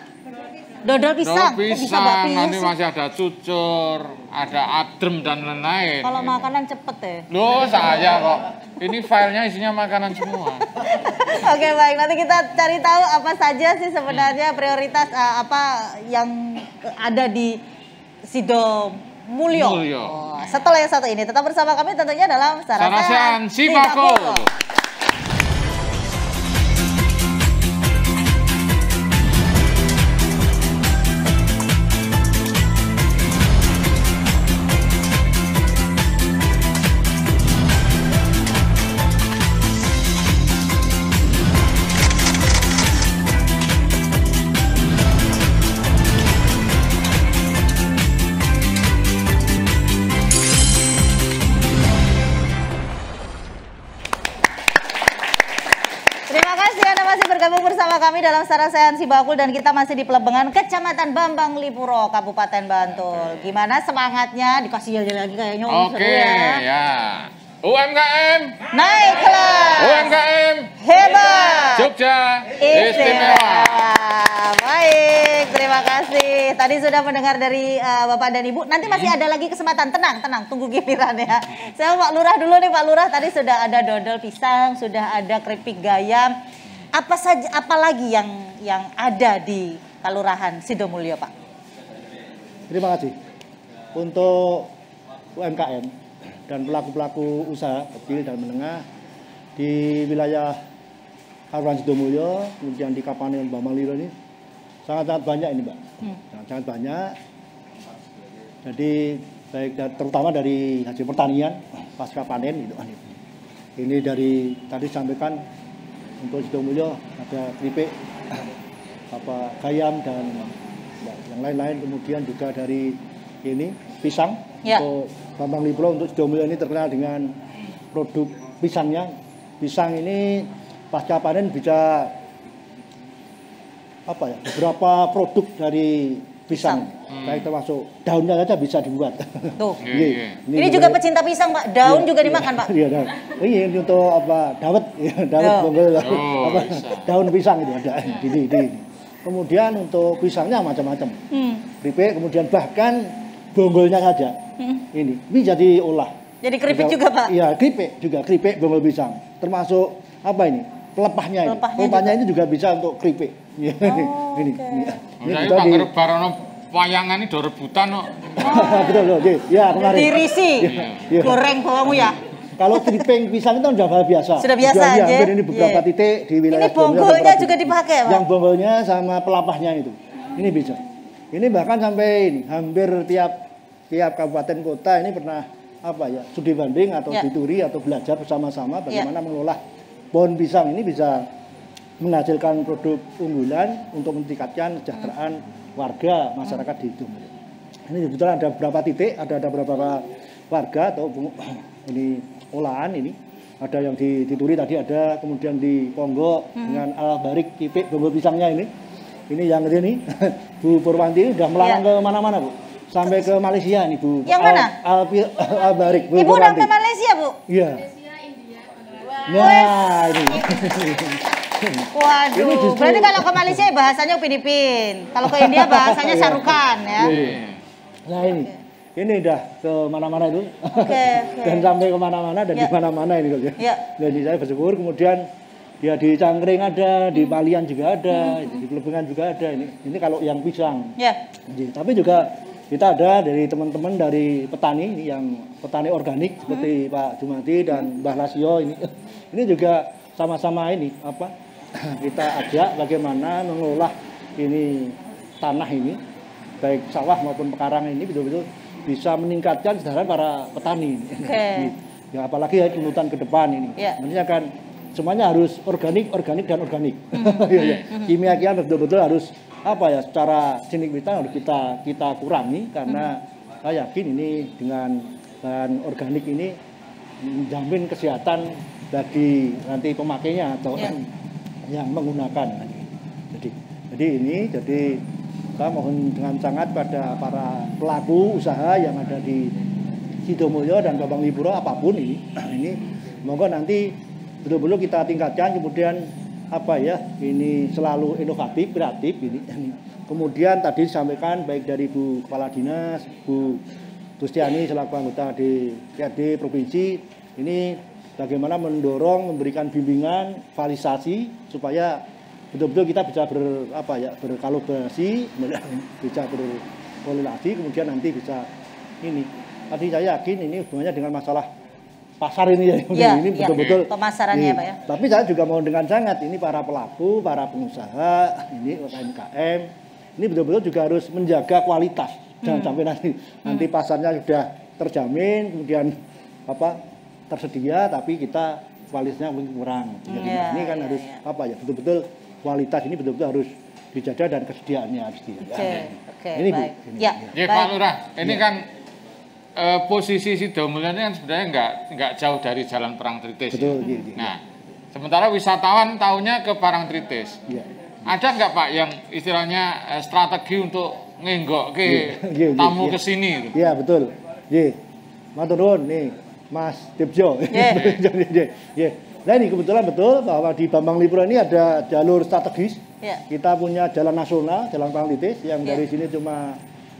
Dodol pisang. Bisa Mbak pisang, Pia nanti sih? masih ada cucur, ada adrem dan lain-lain. Kalau makanan cepet ya. Loh, saya kok. Ini filenya isinya makanan semua. Oke baik, nanti kita cari tahu apa saja sih sebenarnya prioritas eh, apa yang ada di Sido Mulyo. Mulyo. Oh, setelah yang satu ini, tetap bersama kami tentunya dalam Sarasehan Sarasehan Sibako. Kami dalam Sarasehan Sibakul dan kita masih di Pelebengan Kecamatan Bambang Lipuro, Kabupaten Bantul. Gimana semangatnya? Dikasih jalan lagi kayaknya Oke, seru ya. ya. UMKM, Naik kelas. UMKM, Hebat. Jogja, Istimewa. istimewa. Baik, terima kasih. Tadi sudah mendengar dari uh, Bapak dan Ibu. Nanti masih ada lagi kesempatan. Tenang, tenang. Tunggu giliran ya. Saya Pak Lurah dulu nih Pak Lurah. Tadi sudah ada dodol pisang, sudah ada keripik gayam. Apa saja, apa lagi yang yang ada di Kelurahan Sidomulyo Pak? Terima kasih. Untuk UMKM dan pelaku-pelaku usaha kecil dan menengah di wilayah Kelurahan Sidomulyo, kemudian di Kapanen Bambang Liro ini sangat-sangat banyak ini Mbak. Sangat-sangat banyak. Jadi baik terutama dari hasil pertanian pasca panen itu. Ini dari tadi sampaikan untuk Sidomulyo ada keripik apa gayam dan ya, yang lain-lain kemudian juga dari ini pisang. Ya. Untuk Bambang Libro untuk Sidomulyo ini terkenal dengan produk pisangnya. Pisang ini pasca panen bisa apa ya beberapa produk dari pisang, baik termasuk daunnya saja bisa dibuat. Tuh. Iya, iya. Ini juga pecinta pisang, Pak. Daun juga dimakan, Pak. Iya, daun. Ini untuk apa? Dawet, ya, dawet Ya. bonggol, Oh, apa? bisa. Daun pisang itu ada di di. di. Kemudian untuk pisangnya macam-macam. Hmm. Kemudian bahkan bonggolnya saja. Ini bisa diolah. Jadi keripik juga, Pak. Iya, keripik juga keripik bonggol pisang. Termasuk apa ini? Pelepahnya ini. Pelepahnya Pelepahnya ini juga bisa untuk keripik. Iya, ini. Oh, ini. oke. Ini. Kita di- Barono wayangan ini do rebutan kok. betul loh, Ji. ya kemarin. Dirisi. Iya. Goreng bawangmu ya. Kalau tripping pisang itu udah hal biasa. Sudah biasa iya, aja. hampir ini beberapa Iya. titik di wilayah Ini bonggolnya juga dipakai, Pak? Yang bonggolnya sama pelapahnya itu. Ini bisa. Ini bahkan sampai ini hampir tiap tiap kabupaten kota ini pernah apa ya studi banding atau Ya. dituri atau belajar bersama-sama Ya. bagaimana mengolah pohon pisang ini bisa menghasilkan produk unggulan untuk meningkatkan kesejahteraan warga masyarakat di Sidomulyo. Ini kebetulan ada beberapa titik, ada ada beberapa warga atau ini olahan ini. Ada yang di, di Turi tadi ada, kemudian di Ponggok dengan al barik kipik bonggol pisangnya ini. Ini yang ini Bu Purwanti ini sudah melarang ke mana-mana Bu. Sampai ke Malaysia nih Bu. Yang Al- mana? Al, al, barik Bu Ibu udah Purwanti. ke Malaysia, Bu? Iya. Nah, ini. Waduh, Ini justru- berarti kalau ke Malaysia bahasanya Upin Ipin. Kalau ke India bahasanya Sarukan ya. Iya. Nah ini, ini udah ke mana-mana itu. Oke, oke. dan sampai ke mana-mana dan Ya. di mana-mana ini loh. Ya. Jadi saya bersyukur kemudian ya di Cangkring ada, di Palian juga ada, di Pelebengan juga ada ini. Ini kalau yang pisang. Ya. Jadi, Tapi juga kita ada dari teman-teman dari petani ini yang petani organik seperti Pak Jumati dan Mbah Lasio ini. Ini juga sama-sama ini apa kita ajak bagaimana mengolah ini tanah ini baik sawah maupun pekarang ini betul-betul bisa meningkatkan kesejahteraan para petani. ini. Oke. Ya apalagi ya tuntutan ke depan ini. Ya. Nantinya kan semuanya harus organik, organik dan organik. Iya, iya. Kimia kimia betul-betul harus apa ya secara signifikan harus kita kita kurangi karena saya yakin ini dengan bahan organik ini menjamin kesehatan bagi nanti pemakainya atau Ya. yang menggunakan. Jadi jadi ini jadi saya mohon dengan sangat pada para pelaku usaha yang ada di Sidomulyo dan Babang Liburo apa pun ini ini semoga nanti betul-betul kita tingkatkan kemudian apa ya ini selalu inovatif kreatif ini. Kemudian tadi disampaikan baik dari Bu Kepala Dinas Bu Gustiani selaku anggota di PRD provinsi ini bagaimana mendorong memberikan bimbingan validasi supaya betul-betul kita bisa ber apa ya berkolaborasi bisa berkorelasi kemudian nanti bisa ini. Tadi saya yakin ini hubungannya dengan masalah pasar ini ya, Ya, ini ya. betul-betul Pemasarannya, Iya. Pak ya. tapi saya juga mau dengan sangat ini para pelaku para pengusaha ini UMKM ini betul-betul juga harus menjaga kualitas jangan Hmm. sampai nanti nanti pasarnya sudah terjamin kemudian apa tersedia tapi kita kualitasnya mungkin kurang Jadi Iya, ini kan iya, harus iya. apa ya betul-betul kualitas ini betul-betul harus dijaga dan kesediaannya harus dijaga. Oke, oke, ini Bu, baik. ini. Ya. Ya Pak Lurah, ini kan eh, posisi Sidomulyo ini kan sebenarnya nggak nggak jauh dari Jalan Parangtritis. Betul, iya, iya. Nah, sementara wisatawan tahunya ke Parangtritis. Iya. Ada nggak Pak yang istilahnya eh, strategi untuk ngenggok ke Iya, iya, iya, tamu iya. ke sini? Iya betul. Ye, matur nuwun nih Mas. Ye. Ye, ye. Nah ini kebetulan betul bahwa di Bambang Lipuro ini ada jalur strategis. Ya. Kita punya jalan nasional, jalan Parangtritis yang Ya. dari sini cuma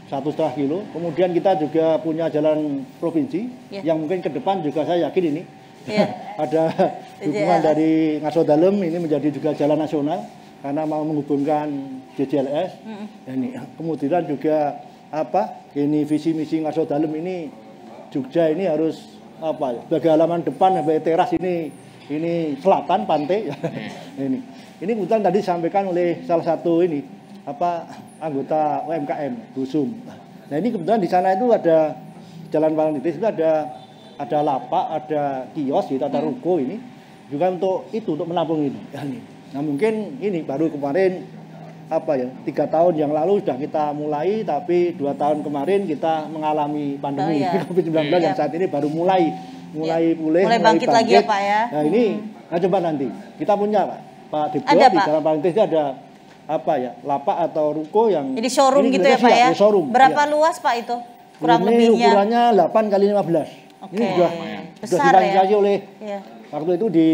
satu setengah kilo. Kemudian kita juga punya jalan provinsi Ya. yang mungkin ke depan juga saya yakin ini Ya. ada dukungan Ya. dari Ngaso Dalem ini menjadi juga jalan nasional karena mau menghubungkan JJLS. Ini kemudian juga apa? Ini visi misi Ngaso Dalem ini Jogja ini harus apa? ya, Sebagai halaman depan sampai teras ini ini selatan pantai. ini ini kebetulan tadi disampaikan oleh salah satu ini apa anggota UMKM Busum. Nah ini kebetulan di sana itu ada jalan Parangtritis itu ada ada lapak, ada kios, gitu, ada ruko ini juga untuk itu untuk menampung ini. Ya, ini. Nah mungkin ini baru kemarin apa ya tiga tahun yang lalu sudah kita mulai tapi dua tahun kemarin kita mengalami pandemi Oh, iya. COVID-19 yang saat ini baru mulai mulai pulih Mulai bangkit lagi ya, Pak, ya? Nah ini nah, coba nanti kita punya Pak Pak Ada, di dalam paling tidak ada apa ya lapak atau ruko yang Jadi showroom ini gitu ya Pak siap, ya? showroom Berapa iya. luas Pak itu? Kurang ini lebihnya. ukurannya 8 kali 15 Oke. ini sudah Besar sudah ya? difasilitasi oleh Iya. waktu itu di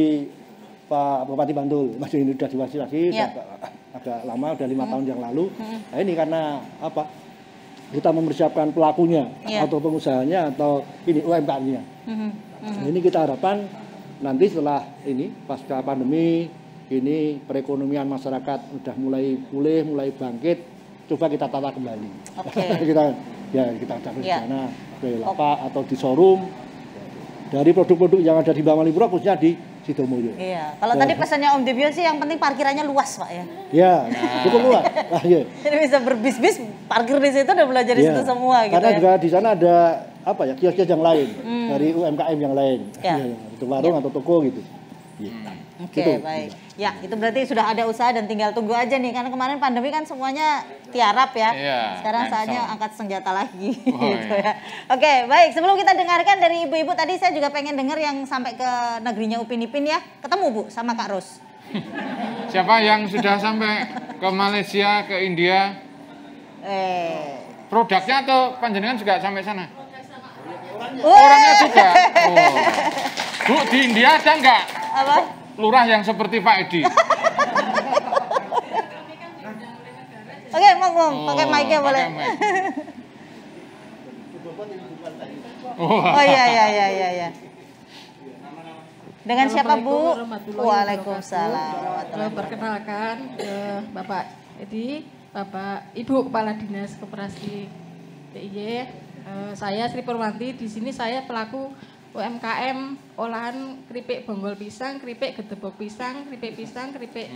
Pak Bupati Bantul masih ini sudah difasilitasi sudah agak, agak lama udah lima tahun yang lalu nah ini karena apa kita mempersiapkan pelakunya Iya. atau pengusahanya atau ini UMKM-nya Mhm. Nah, ini kita harapkan nanti setelah ini pasca pandemi ini perekonomian masyarakat udah mulai pulih mulai bangkit coba kita tata kembali Oke. kita ya kita cari di Iya. sana ke lapak atau di showroom dari produk-produk yang ada di Bang Maliboro khususnya di Sidomuyo Iya. Kalau tadi pesannya Om Debio sih yang penting parkirannya luas Pak ya. ya cukup luas Ah, iya. Jadi bisa berbisnis parkir di situ udah belajar di Iya. situ semua gitu karena ya. juga di sana ada apa ya kios-kios yang lain dari UMKM yang lain Ya. Iya, itu warung atau toko gitu Iya. Oke, Gitu. baik. Ya, itu berarti sudah ada usaha dan tinggal tunggu aja nih karena kemarin pandemi kan semuanya tiarap ya. Iya, Sekarang saatnya angkat senjata lagi Oh, gitu iya. ya. Oke, baik. Sebelum kita dengarkan dari ibu-ibu tadi saya juga pengen dengar yang sampai ke negerinya Upin Ipin ya. Ketemu Bu sama Kak Ros. Siapa yang sudah sampai ke Malaysia, ke India? Eh. Produknya atau panjenengan juga sampai sana? Orangnya juga. Oh. Bu, di India ada nggak Apa? Lurah yang seperti Pak Edi? Oke, mau ngomong, pakai Oh, mic-nya boleh. pakai mic. Oh, Oh iya iya iya iya iya. Dengan siapa Bu? Waalaikumsalam. Perkenalkan eh, Bapak Edi, Bapak Ibu Kepala Dinas Koperasi DIY. Eh, saya Sri Purwanti. Di sini saya pelaku UMKM olahan keripik bonggol pisang, keripik gedebok pisang, keripik pisang, keripik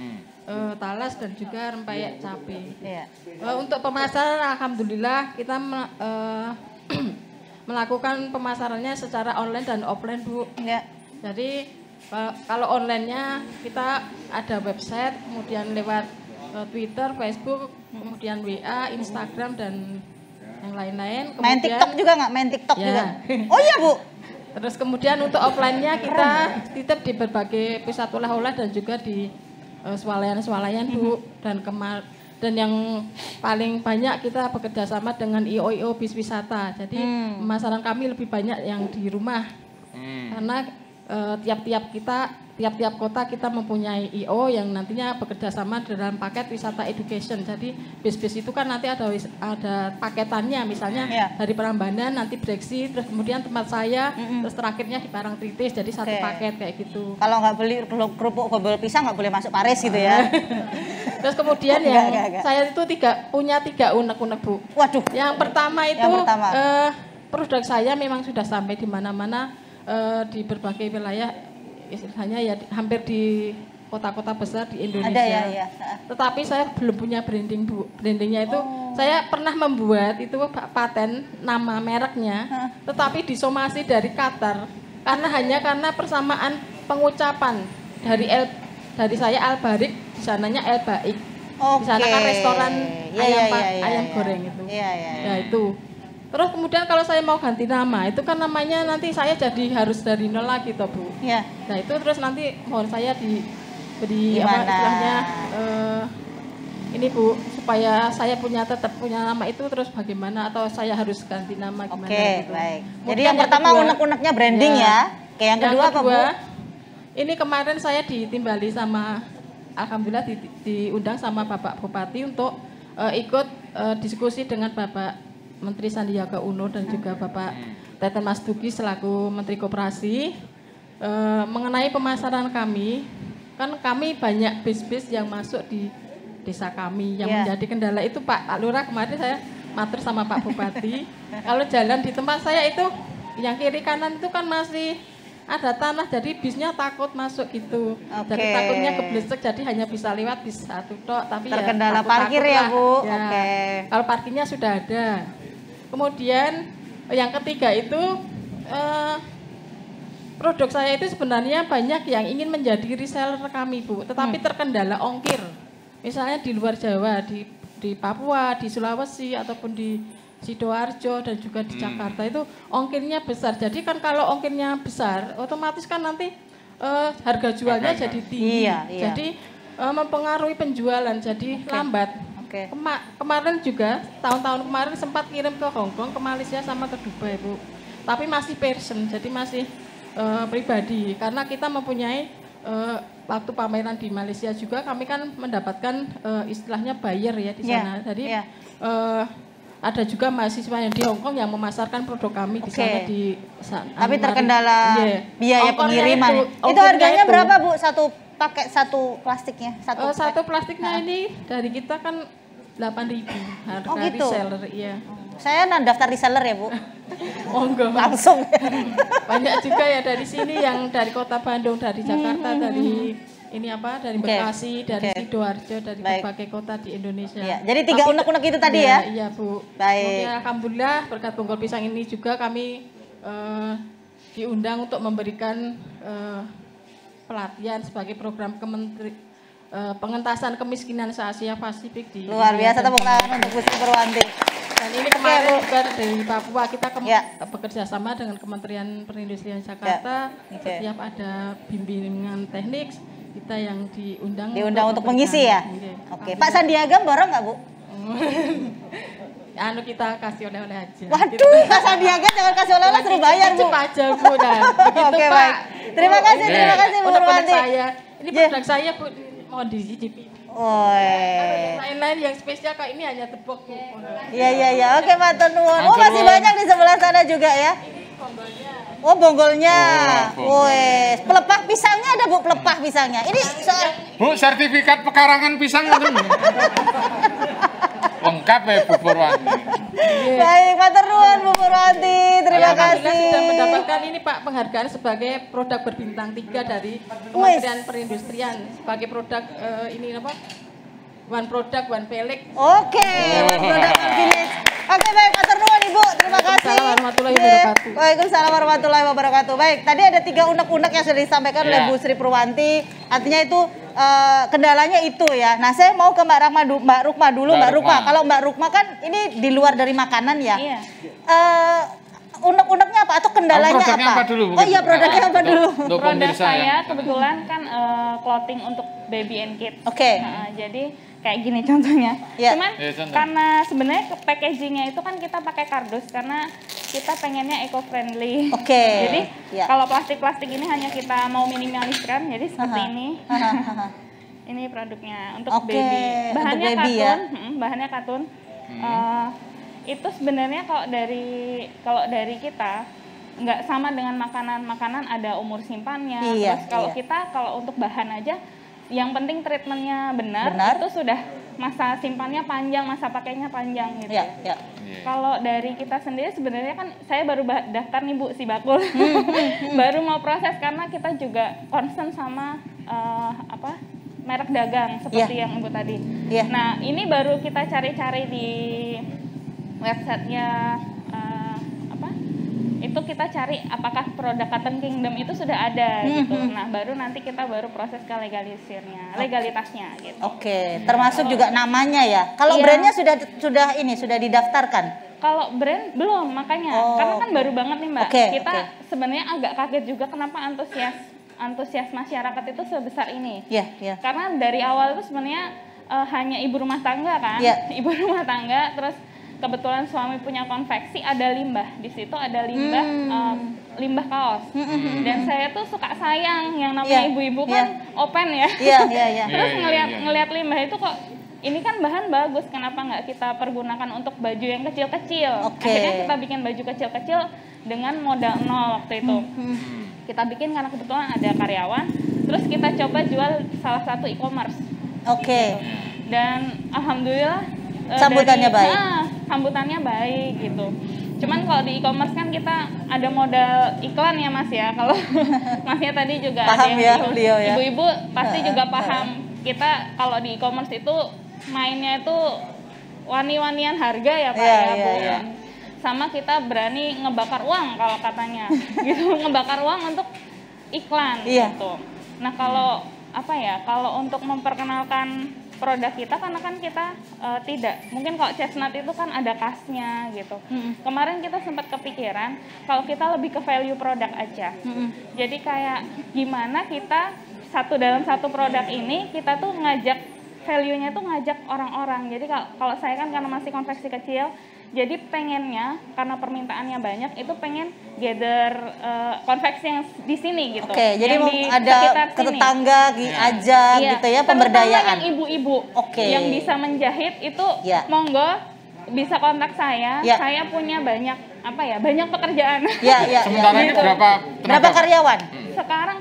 eh, talas dan juga rempeyek cabai. Iya. Eh, untuk pemasaran alhamdulillah kita me- eh, melakukan pemasarannya secara online dan offline Bu. Ya. Jadi eh, kalau online-nya kita ada website, kemudian lewat eh, Twitter, Facebook, kemudian WA, Instagram dan yang lain-lain. Main Kemudian- TikTok juga nggak? Main TikTok Ya. juga? Oh iya Bu. Terus kemudian untuk offline-nya kita titip di berbagai pusat olah-olah dan juga di eh, swalayan-swalayan Bu. Dan kemar dan yang paling banyak kita bekerja sama dengan IO-IO bis wisata. Jadi pemasaran kami lebih banyak yang di rumah. Karena eh, tiap-tiap kita tiap-tiap kota kita mempunyai IO yang nantinya bekerja sama dalam paket wisata education. Jadi bis-bis itu kan nanti ada ada paketannya misalnya Iya. dari Prambanan nanti Breksi terus kemudian tempat saya terus terakhirnya di Parangtritis jadi satu paket kayak gitu. Kalau nggak beli kerupuk gobel pisang nggak boleh masuk Paris gitu ya. Terus kemudian enggak. saya itu tiga punya tiga unek-unek bu. Waduh. Yang pertama itu Yang pertama. eh, produk saya memang sudah sampai di mana-mana eh, di berbagai wilayah istilahnya ya hampir di kota-kota besar di Indonesia. Ada ya, ya. Tetapi saya belum punya branding bu. Brandingnya itu Oh. saya pernah membuat itu pa- paten nama mereknya, tetapi disomasi dari Qatar karena hanya karena persamaan pengucapan dari El dari saya Al Barik di sananya El Baik. Di sana kan restoran Iya, ayam pa- iya, ayam iya. goreng itu. Iya, iya, iya. Ya itu. Terus kemudian kalau saya mau ganti nama, itu kan namanya nanti saya jadi harus dari nol lagi toh Bu. Iya. Nah itu terus nanti mohon saya diberi apa istilahnya eh, ini Bu supaya saya punya tetap punya nama itu terus bagaimana atau saya harus ganti nama gimana Oke, gitu. baik. Jadi Kemudian yang pertama unek-uneknya branding ya. Oke, yang kedua apa, Bu? Ini kemarin saya ditimbali sama alhamdulillah di- diundang sama Bapak Bupati untuk eh, ikut eh, diskusi dengan Bapak Menteri Sandiaga Uno dan juga Bapak Teten Mas Duki selaku Menteri Koperasi eh, mengenai pemasaran kami. Kan kami banyak bis-bis yang masuk di desa kami yang Iya. menjadi kendala itu Pak Pak Lurah kemarin saya matur sama Pak Bupati. Kalau jalan di tempat saya itu yang kiri kanan itu kan masih ada tanah jadi bisnya takut masuk gitu. Jadi Oke. takutnya keblesek jadi hanya bisa lewat bis satu tok tapi Terkendala ya parkir ya. Bu? Ya. Oke. Kalau parkirnya sudah ada. Kemudian yang ketiga itu eh, produk saya itu sebenarnya banyak yang ingin menjadi reseller kami Bu, tetapi terkendala ongkir. misalnya di luar Jawa, di di Papua, di Sulawesi ataupun di Sidoarjo dan juga di Hmm. Jakarta itu ongkirnya besar. Jadi kan kalau ongkirnya besar, otomatis kan nanti eh, harga jualnya jadi tinggi. Iya, iya. Jadi eh, mempengaruhi penjualan, jadi lambat. Oke. Kema- kemarin juga tahun-tahun kemarin sempat kirim ke Hong Kong, ke Malaysia sama ke Dubai, Bu. Tapi masih person, jadi masih eh, pribadi karena kita mempunyai eh, waktu pameran di Malaysia juga kami kan mendapatkan eh, istilahnya buyer ya di Iya, sana. Jadi iya. eh, ada juga mahasiswa yang di Hong Kong yang memasarkan produk kami di Oke. sana di sa- Tapi terkendala Iya. biaya Ongkornya pengiriman. itu, Itu, harganya itu. berapa Bu satu pakai satu plastiknya? Satu, Eh, satu plastiknya ini dari kita kan 8.000 harga Oh, gitu? reseller iya. Saya nah daftar reseller ya Bu. Oh enggak. Langsung. Banyak juga ya dari sini yang dari kota Bandung, dari Jakarta, dari ini apa dari Bekasi, dari oke. Sidoarjo, dari Baik. berbagai kota di Indonesia. Iya, jadi tiga unek-unek itu tadi Iya, ya? Iya bu. Baik. Oke, Alhamdulillah berkat Bonggol Pisang ini juga kami eh, diundang untuk memberikan eh, pelatihan sebagai program kementeri eh, pengentasan kemiskinan se Asia Pasifik di Luar biasa tepuk tangan untuk Bu Sri Purwanti. dan ini kemarin juga dari Papua kita Ya. bekerja sama dengan Kementerian Perindustrian Jakarta. Oke. Setiap ada bimbingan teknik, kita yang diundang. Diundang untuk memberikan. mengisi ya? Iya. Oke, Pak Sandiaga borong nggak Bu? anu kita kasih oleh-oleh aja. Waduh, Pak Sandiaga jangan kasih oleh-oleh suruh bayar Bu. Cepat aja Bu. Nah, begitu Oke, Pak. baik. Terima kasih, Oke. terima kasih Bu Purwanti. saya. Ini Iya. produk saya Bu mau dicicipi. Woi. Lain-lain yang spesial kayak ini hanya tepuk Bu. Iya iya iya. Oke, matur nuwun. Oh, masih banyak di sebelah sana juga ya. Oh, bonggolnya. Oh. Wes, pelepah pisangnya ada Bu, pelepah pisangnya. Ini soal Bu, sertifikat pekarangan pisang itu. Lengkap ya Bu Purwanti. Baik, matur nuwun Bu Purwanti. Terima Alhamdulillah kasih. sudah mendapatkan ini Pak penghargaan sebagai produk berbintang tiga dari Kementerian Perindustrian sebagai produk eh, ini apa? One product, one pelek. Oke, One Product One Village. Oke, baik, matur nuwun Ibu. Terima kasih. Waalaikumsalam warahmatullahi wabarakatuh. Waalaikumsalam warahmatullahi wabarakatuh. Baik, tadi ada tiga unek-unek yang sudah disampaikan oleh Iya. Bu Sri Purwanti. Artinya itu eh, kendalanya itu ya. Nah, saya mau ke Mbak Rahma du- Mbak Rukma dulu, Mbak Mbak Rukma. Rukma. Kalau Mbak Rukma kan ini di luar dari makanan ya. Iya. Eh, unek-uneknya apa atau kendalanya Oh, produknya apa dulu, Oh iya, produknya apa dulu? Untuk Produk saya ya. kebetulan kan eh, clothing untuk baby and kids. Oke. Nah, jadi kayak gini contohnya. Iya. Cuman Iya, contoh. karena sebenarnya packagingnya itu kan kita pakai kardus karena kita pengennya eco friendly. Oke. jadi Iya. kalau plastik-plastik ini hanya kita mau minimaliskan, jadi seperti Aha. ini. Aha, aha. ini produknya untuk Oke, baby. untuk Bahannya baby katun, ya. bahannya katun. Eh, itu sebenarnya kalau dari kalau dari kita nggak sama dengan makanan makanan ada umur simpannya Iya, terus kalau iya. kita kalau untuk bahan aja yang penting treatmentnya benar, Benar. itu sudah masa simpannya panjang masa pakainya panjang gitu Ya, ya. Iya. kalau dari kita sendiri sebenarnya kan saya baru ba- daftar nih Bu si bakul. Hmm, baru mau proses karena kita juga concern sama eh, apa? merek dagang seperti yang Ibu tadi. Iya. Nah, ini baru kita cari-cari di websitenya? Itu kita cari apakah produk Cotton Kingdom itu sudah ada Hmm, gitu. Nah, baru nanti kita baru proses ke legalisirnya, legalitasnya gitu. Oke, termasuk juga namanya ya. Kalau Iya. brandnya sudah sudah ini sudah didaftarkan. Kalau brand belum makanya Oh, karena kan baru banget nih mbak. Oke, Kita oke. sebenarnya agak kaget juga kenapa antusias antusias masyarakat itu sebesar ini. Iya, iya. Karena dari awal itu sebenarnya eh, hanya ibu rumah tangga kan, Iya. ibu rumah tangga terus kebetulan suami punya konveksi ada limbah di situ ada limbah Hmm. eh, limbah kaos dan saya tuh suka sayang yang namanya Iya, ibu-ibu iya. kan open ya Iya, iya, iya. terus Iya, iya, ngelihat iya. ngelihat limbah itu kok ini kan bahan bagus kenapa nggak kita pergunakan untuk baju yang kecil-kecil Oke. akhirnya kita bikin baju kecil-kecil dengan modal nol waktu itu Hmm. kita bikin karena kebetulan ada karyawan terus kita coba jual salah satu e-commerce Oke. dan alhamdulillah eh, Sambutannya baik. Ah, sambutannya baik gitu cuman kalau di e-commerce kan kita ada modal iklan ya mas ya kalau masnya tadi juga ada Paham yang ya, ya. ibu-ibu pasti Heeh, juga paham kita kalau di e-commerce itu mainnya itu wani-wanian harga ya pak Iya, ya iya, Bu. iya. sama kita berani ngebakar uang kalau katanya gitu ngebakar uang untuk iklan Iya. gitu nah kalau apa ya kalau untuk memperkenalkan produk kita karena kan kita uh, tidak mungkin kalau chestnut itu kan ada kasnya gitu. Mm-hmm. Kemarin kita sempat kepikiran kalau kita lebih ke value produk aja. Mm-hmm. Jadi kayak gimana kita satu dalam satu produk ini kita tuh ngajak value-nya tuh ngajak orang-orang. Jadi kalau saya kan karena masih konveksi kecil, jadi pengennya karena permintaannya banyak itu pengen gather uh, konveksi yang di sini gitu. Oke, okay, jadi mau ada ke tetangga aja iya. gitu ya pemberdayaan. yang ibu-ibu okay. yang bisa menjahit itu ya. monggo bisa kontak saya. Ya. Saya punya banyak apa ya? Banyak pekerjaan. Ya, ya. Sementara ya. ini gitu. berapa berapa karyawan? Hmm. Sekarang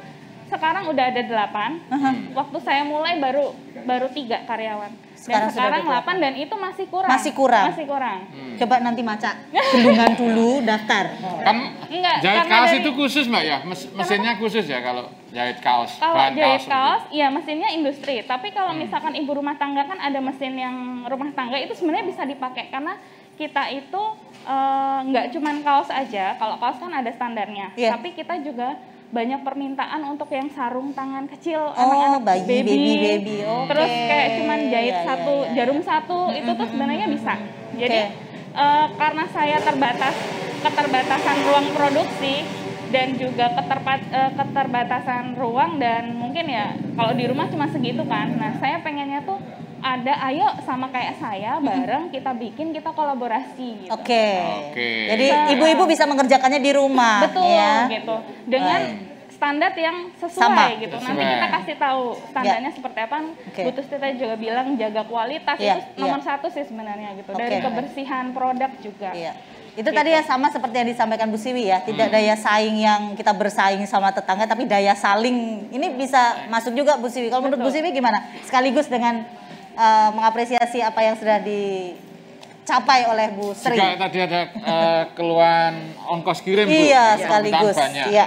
sekarang udah ada delapan. Uh -huh. Waktu saya mulai baru baru tiga karyawan sekarang, dan sekarang 8 dan itu masih kurang. Masih kurang. Masih kurang. Hmm. Coba nanti maca gendungan dulu daftar. Kan Enggak, jahit kaos dari, itu khusus Mbak ya? Mes, mesinnya khusus ya kalau jahit kaos. Kalau jahit kaos, kaos iya mesinnya industri. Tapi kalau hmm. misalkan ibu rumah tangga kan ada mesin yang rumah tangga itu sebenarnya bisa dipakai karena kita itu eh, nggak uh, cuman kaos aja. Kalau kaos kan ada standarnya. Yeah. Tapi kita juga banyak permintaan untuk yang sarung tangan kecil oh, anak-anak baby, baby baby baby okay. terus kayak cuman jahit yeah, satu yeah, yeah. jarum satu mm -hmm. itu tuh sebenarnya bisa jadi okay. uh, eh, karena saya terbatas keterbatasan ruang produksi dan juga keterpat, uh, keterbatasan ruang dan mungkin ya kalau di rumah cuma segitu kan nah saya pengennya tuh ada ayo sama kayak saya bareng kita bikin kita kolaborasi gitu. Oke. Okay. Okay. Jadi ibu-ibu bisa mengerjakannya di rumah. Betul ya. gitu. Dengan Baik. standar yang sesuai sama. gitu. Sesuai. Nanti kita kasih tahu standarnya ya. seperti apa. Okay. Butuh kita juga bilang jaga kualitas ya. itu nomor ya. satu sih sebenarnya gitu. Okay. Dari kebersihan produk juga. Ya. Itu gitu. tadi ya sama seperti yang disampaikan Bu Siwi ya, tidak hmm. daya saing yang kita bersaing sama tetangga, tapi daya saling. Ini bisa masuk juga Bu Siwi. Kalau menurut Bu Siwi gimana? Sekaligus dengan uh, mengapresiasi apa yang sudah dicapai oleh Bu Sri. Juga tadi ada uh, keluhan ongkos kirim Bu. Iya, sekaligus. Banyak, iya. Ya.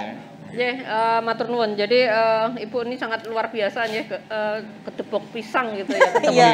Ya, uh, matur nuwun. Jadi uh, ibu ini sangat luar biasa ya ke, uh, kedebok pisang gitu ya. Iya.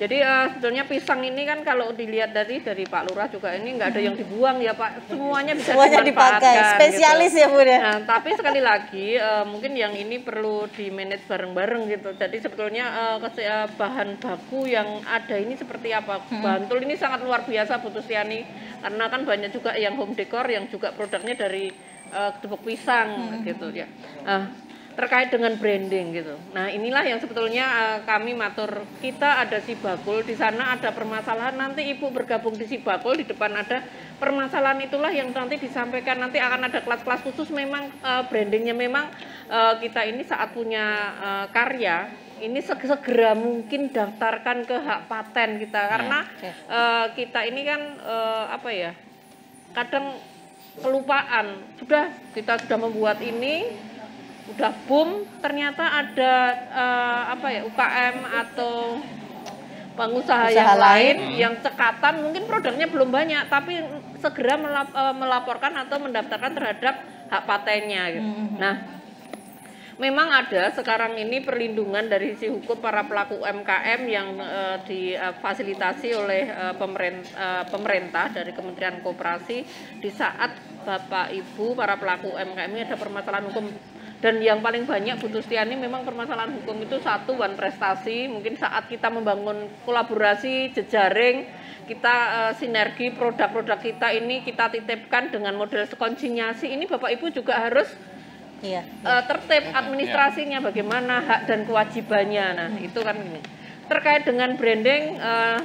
Jadi uh, sebetulnya pisang ini kan kalau dilihat dari dari Pak Lurah juga ini nggak ada yang dibuang ya Pak, semuanya bisa semuanya dipakai. Gitu. Spesialis gitu. ya Bu ya. Nah, tapi sekali lagi uh, mungkin yang ini perlu di manage bareng-bareng gitu. Jadi sebetulnya uh, bahan baku yang ada ini seperti apa? Hmm. Bantul ini sangat luar biasa Bu Tustiani karena kan banyak juga yang home decor yang juga produknya dari uh, pisang hmm. gitu ya. Uh, terkait dengan branding gitu. Nah inilah yang sebetulnya uh, kami matur. Kita ada si bakul di sana ada permasalahan. Nanti ibu bergabung di si bakul di depan ada permasalahan itulah yang nanti disampaikan. Nanti akan ada kelas-kelas khusus memang uh, brandingnya memang uh, kita ini saat punya uh, karya ini segera mungkin daftarkan ke hak paten kita. Karena uh, kita ini kan uh, apa ya kadang kelupaan. Sudah kita sudah membuat ini udah boom ternyata ada uh, apa ya UKM atau pengusaha Usaha yang lain hmm. yang cekatan mungkin produknya belum banyak tapi segera melap, uh, melaporkan atau mendaftarkan terhadap hak patennya gitu. Hmm. Nah, memang ada sekarang ini perlindungan dari sisi hukum para pelaku UMKM yang uh, difasilitasi oleh uh, pemerintah, uh, pemerintah dari Kementerian Koperasi di saat Bapak Ibu para pelaku UMKM ini ada permasalahan hukum dan yang paling banyak Bu Tustiani memang permasalahan hukum itu satu one prestasi. Mungkin saat kita membangun kolaborasi jejaring kita uh, sinergi produk-produk kita ini kita titipkan dengan model konsinyasi ini Bapak Ibu juga harus iya, Uh, tertib administrasinya bagaimana hak dan kewajibannya. Nah itu kan ini. Terkait dengan branding uh,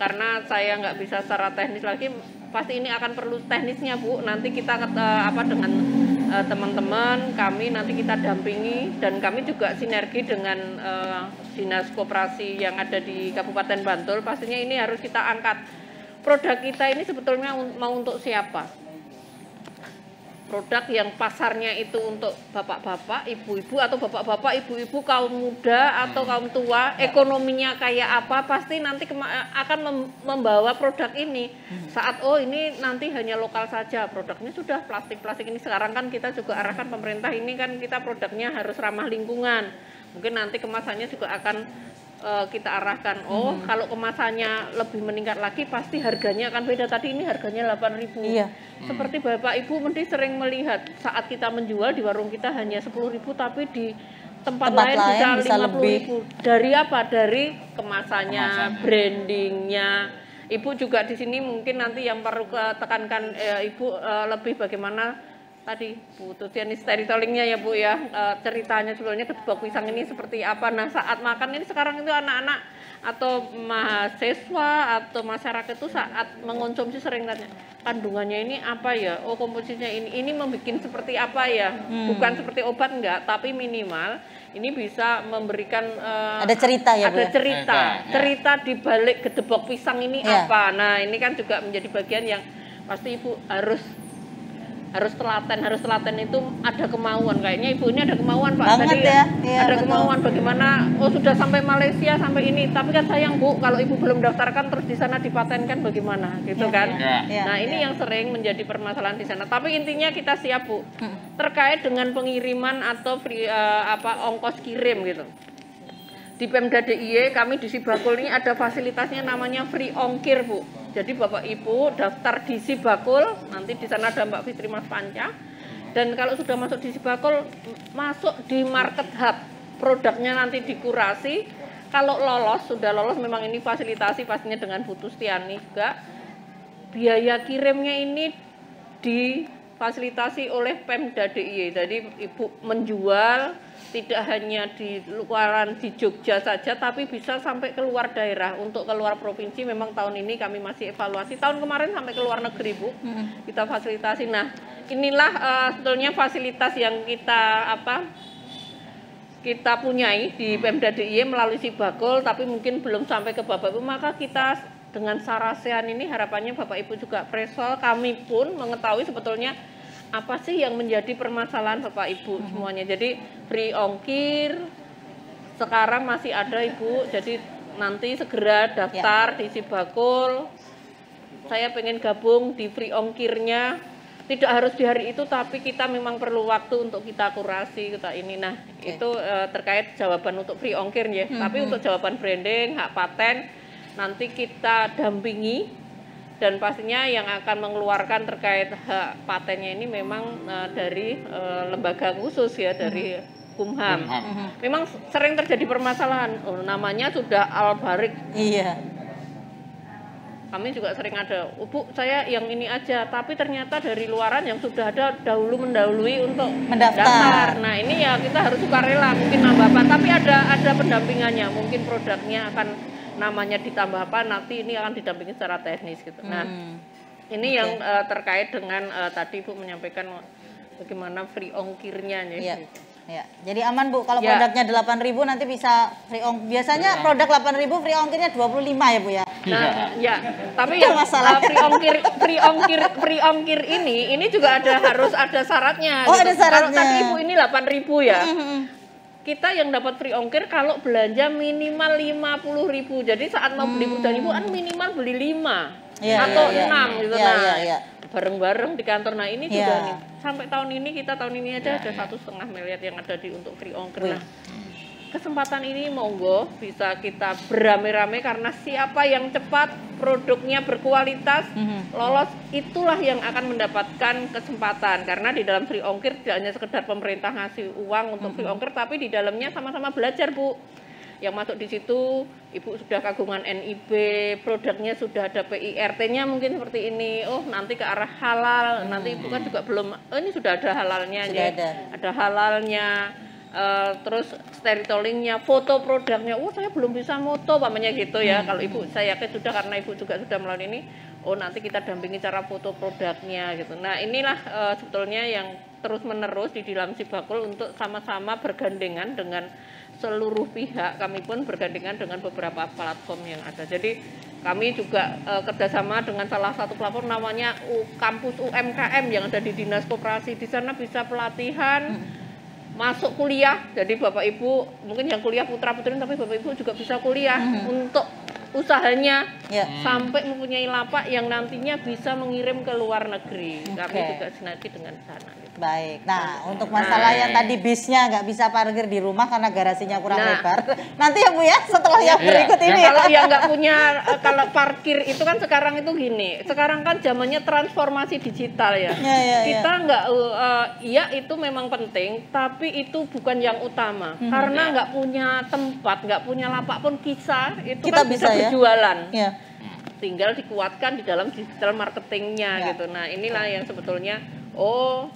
karena saya nggak bisa secara teknis lagi pasti ini akan perlu teknisnya Bu. Nanti kita uh, apa dengan uh, teman-teman kami nanti kita dampingi. Dan kami juga sinergi dengan uh, dinas koperasi yang ada di Kabupaten Bantul. Pastinya ini harus kita angkat. Produk kita ini sebetulnya mau untuk siapa produk yang pasarnya itu untuk bapak-bapak, ibu-ibu atau bapak-bapak, ibu-ibu kaum muda atau kaum tua, ekonominya kayak apa pasti nanti akan membawa produk ini. Saat oh ini nanti hanya lokal saja, produknya sudah plastik-plastik ini sekarang kan kita juga arahkan pemerintah ini kan kita produknya harus ramah lingkungan. Mungkin nanti kemasannya juga akan uh, kita arahkan oh hmm. kalau kemasannya lebih meningkat lagi pasti harganya akan beda tadi ini harganya 8.000 iya. seperti Bapak Ibu mesti sering melihat saat kita menjual di warung kita hanya 10.000 tapi di tempat, Tempat lain, lain bisa, bisa 50 lebih. ribu. Dari apa? Dari kemasannya, Kemasan. brandingnya. Ibu juga di sini mungkin nanti yang perlu tekankan eh, Ibu eh, lebih bagaimana tadi Bu Tutiani storytellingnya ya Bu ya Eh, ceritanya sebetulnya kedebak pisang ini seperti apa. Nah saat makan ini sekarang itu anak-anak atau mahasiswa atau masyarakat itu saat mengonsumsi sering tanya kandungannya ini apa ya oh komposisinya ini ini membuat seperti apa ya Hmm. bukan seperti obat enggak tapi minimal ini bisa memberikan eh, Ada cerita ya, Bu, ada ya? cerita Cerita, ya. cerita di balik gedebok pisang ini Ya. apa nah ini kan juga menjadi bagian yang pasti ibu harus harus telaten harus telaten itu ada kemauan. Kayaknya ibu ini ada kemauan pak. Banget Tadi ya, iya, ada betul. kemauan bagaimana oh sudah sampai Malaysia sampai ini. Tapi kan sayang bu kalau ibu belum daftarkan terus di sana dipatenkan bagaimana? Iya, gitu kan? iya. Iya, nah ini iya. yang sering menjadi permasalahan di sana. Tapi intinya kita siap bu. Terkait dengan pengiriman atau free, eh, apa ongkos kirim gitu di Pemda DIY kami di Sibakul ini ada fasilitasnya namanya free ongkir Bu. Jadi Bapak Ibu daftar di Sibakul, nanti di sana ada Mbak Fitri Mas Panca. Dan kalau sudah masuk di Sibakul, masuk di Market Hub. Produknya nanti dikurasi. Kalau lolos, sudah lolos memang ini fasilitasi pastinya dengan Bu Tustiani juga. Biaya kirimnya ini difasilitasi oleh Pemda DIY. Jadi Ibu menjual tidak hanya di luaran di Jogja saja tapi bisa sampai keluar daerah. Untuk keluar provinsi memang tahun ini kami masih evaluasi. Tahun kemarin sampai ke luar negeri Bu. Kita fasilitasi. Nah inilah eh, sebetulnya fasilitas yang kita apa kita punyai di Pemda DIY melalui Sibakul tapi mungkin belum sampai ke Bapak Ibu. Maka kita dengan Sarasean ini harapannya Bapak Ibu juga presol. Kami pun mengetahui sebetulnya apa sih yang menjadi permasalahan Bapak Ibu semuanya? Jadi free ongkir sekarang masih ada Ibu. Jadi nanti segera daftar di Sibakul. Saya pengen gabung di free ongkirnya. Tidak harus di hari itu tapi kita memang perlu waktu untuk kita kurasi kita ini. Nah itu eh, terkait jawaban untuk free ongkir ya. Tapi untuk jawaban branding hak paten nanti kita dampingi dan pastinya yang akan mengeluarkan terkait hak patennya ini memang eh, dari eh, lembaga khusus ya dari Kumham. Kumham. Memang sering terjadi permasalahan. Oh, namanya sudah Al-Barik Iya. kami juga sering ada, oh, Bu, saya yang ini aja, tapi ternyata dari luaran yang sudah ada dahulu mendahului untuk Mendaftar. Nah ini ya kita harus sukarela, mungkin nambah apa, tapi ada ada pendampingannya, mungkin produknya akan namanya ditambah apa, nanti ini akan didampingi secara teknis gitu. Nah Hmm. ini yang eh, terkait dengan eh, tadi Bu menyampaikan bagaimana free ongkirnya ya. Iya. Ya, jadi aman Bu kalau Ya. produknya 8.000 nanti bisa free ong. Biasanya produk 8.000 free ongkirnya 25 ya Bu ya. Nah, ya, tapi yang masalahnya. uh, free ongkir free ongkir free ongkir ini ini juga ada harus ada syaratnya. Oh, ada syaratnya. Kalau tadi Ibu ini 8.000 ya. Kita yang dapat free ongkir kalau belanja minimal 50.000. Jadi saat mau beli produk Ibu kan minimal beli 5 Iya, atau iya, iya. 6 gitu Iya, nah. iya, iya. Bareng-bareng di kantor. Nah, ini Iya. sudah nih. Sampai tahun ini kita tahun ini aja ada satu setengah miliar yang ada di untuk free ongkir. Wih. Nah, kesempatan ini monggo bisa kita beramai-ramai karena siapa yang cepat produknya berkualitas Mhm. lolos itulah yang akan mendapatkan kesempatan karena di dalam free ongkir tidak hanya sekedar pemerintah ngasih uang untuk Mhm. free ongkir tapi di dalamnya sama-sama belajar Bu yang masuk di situ ibu sudah kagungan NIB produknya sudah ada PIRT-nya mungkin seperti ini oh nanti ke arah halal nanti ibu kan juga belum oh ini sudah ada halalnya Sudah ya. ada. ada halalnya eh, terus storytellingnya foto produknya. Oh saya belum bisa moto pamannya gitu ya. Kalau ibu saya yakin sudah karena ibu juga sudah melalui ini. Oh nanti kita dampingi cara foto produknya gitu. Nah inilah eh, sebetulnya yang terus menerus di dalam Sibakul untuk sama-sama bergandengan dengan seluruh pihak. Kami pun bergandengan dengan beberapa platform yang ada. Jadi kami juga eh, kerjasama dengan salah satu platform namanya U, kampus UMKM yang ada di dinas koperasi. Di sana bisa pelatihan masuk kuliah jadi bapak ibu mungkin yang kuliah putra putri tapi bapak ibu juga bisa kuliah untuk usahanya Ya. sampai mempunyai lapak yang nantinya bisa mengirim ke luar negeri. Kami Oke. juga sinergi dengan sana. gitu. Baik. Nah, untuk masalah yang tadi bisnya nggak bisa parkir di rumah karena garasinya kurang Nah. lebar. Nanti ya Bu ya, setelah yang Iya. berikut ini. Kalau ya. yang nggak punya eh, kalau parkir itu kan sekarang itu gini. Sekarang kan zamannya transformasi digital ya. Iya, iya, iya. Kita nggak uh, uh, iya itu memang penting, tapi itu bukan yang utama. Mhm. Karena nggak punya tempat, nggak punya lapak pun kisah itu Kita kan bisa bisa, ya. berjualan. Iya. Tinggal dikuatkan di dalam digital marketingnya Ya. gitu. Nah inilah yang sebetulnya oh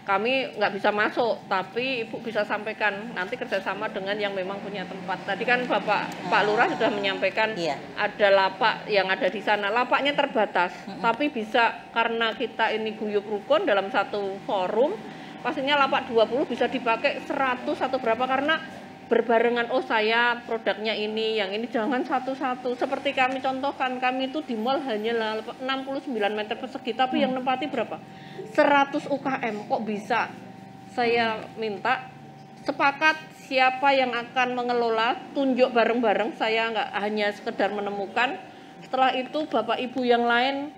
kami nggak bisa masuk, tapi ibu bisa sampaikan nanti kerjasama dengan yang memang punya tempat. Tadi kan bapak Pak Lurah sudah menyampaikan Iya. ada lapak yang ada di sana. Lapaknya terbatas, tapi bisa karena kita ini guyup rukun dalam satu forum, pastinya lapak 20 bisa dipakai 100 atau berapa karena berbarengan oh saya produknya ini yang ini jangan satu-satu. Seperti kami contohkan kami itu di mall hanya lah 69 meter persegi tapi yang nempati berapa? 100 UKM kok bisa? Saya minta sepakat siapa yang akan mengelola tunjuk bareng-bareng. Saya nggak hanya sekedar menemukan. Setelah itu bapak ibu yang lain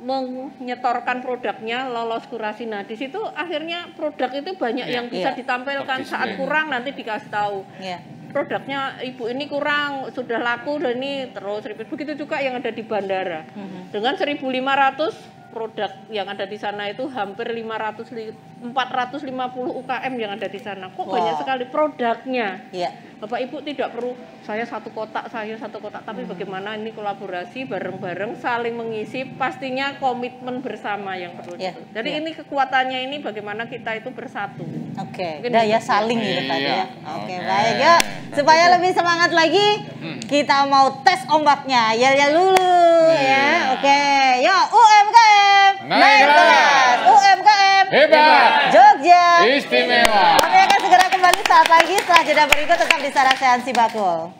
menyetorkan produknya lolos kurasi nah di situ akhirnya produk itu banyak Iya. yang bisa Iya. ditampilkan saat kurang nanti dikasih tahu Iya. produknya ibu ini kurang sudah laku dan ini terus repeat begitu juga yang ada di bandara Mhm. dengan 1.500 produk yang ada di sana itu hampir 500 li- 450 UKM yang ada di sana kok Wow. banyak sekali produknya Iya. Bapak Ibu tidak perlu saya satu kotak, saya satu kotak, tapi bagaimana ini kolaborasi bareng-bareng saling mengisi, pastinya komitmen bersama yang perlu. Iya, itu. Jadi iya. ini kekuatannya ini bagaimana kita itu bersatu. Oke, Mungkin daya gitu. saling gitu tadi Iya. ya. Oke, Oke. baik yuk. Supaya lebih semangat lagi, kita mau tes ombaknya. Yel yel dulu ya. Iya. Oke, yuk UMKM Naik kelas. UMKM Hebat. Jogja. Istimewa. Kami akan segera kembali saat lagi setelah jeda berikut tetap di Sarasehan Sibakul.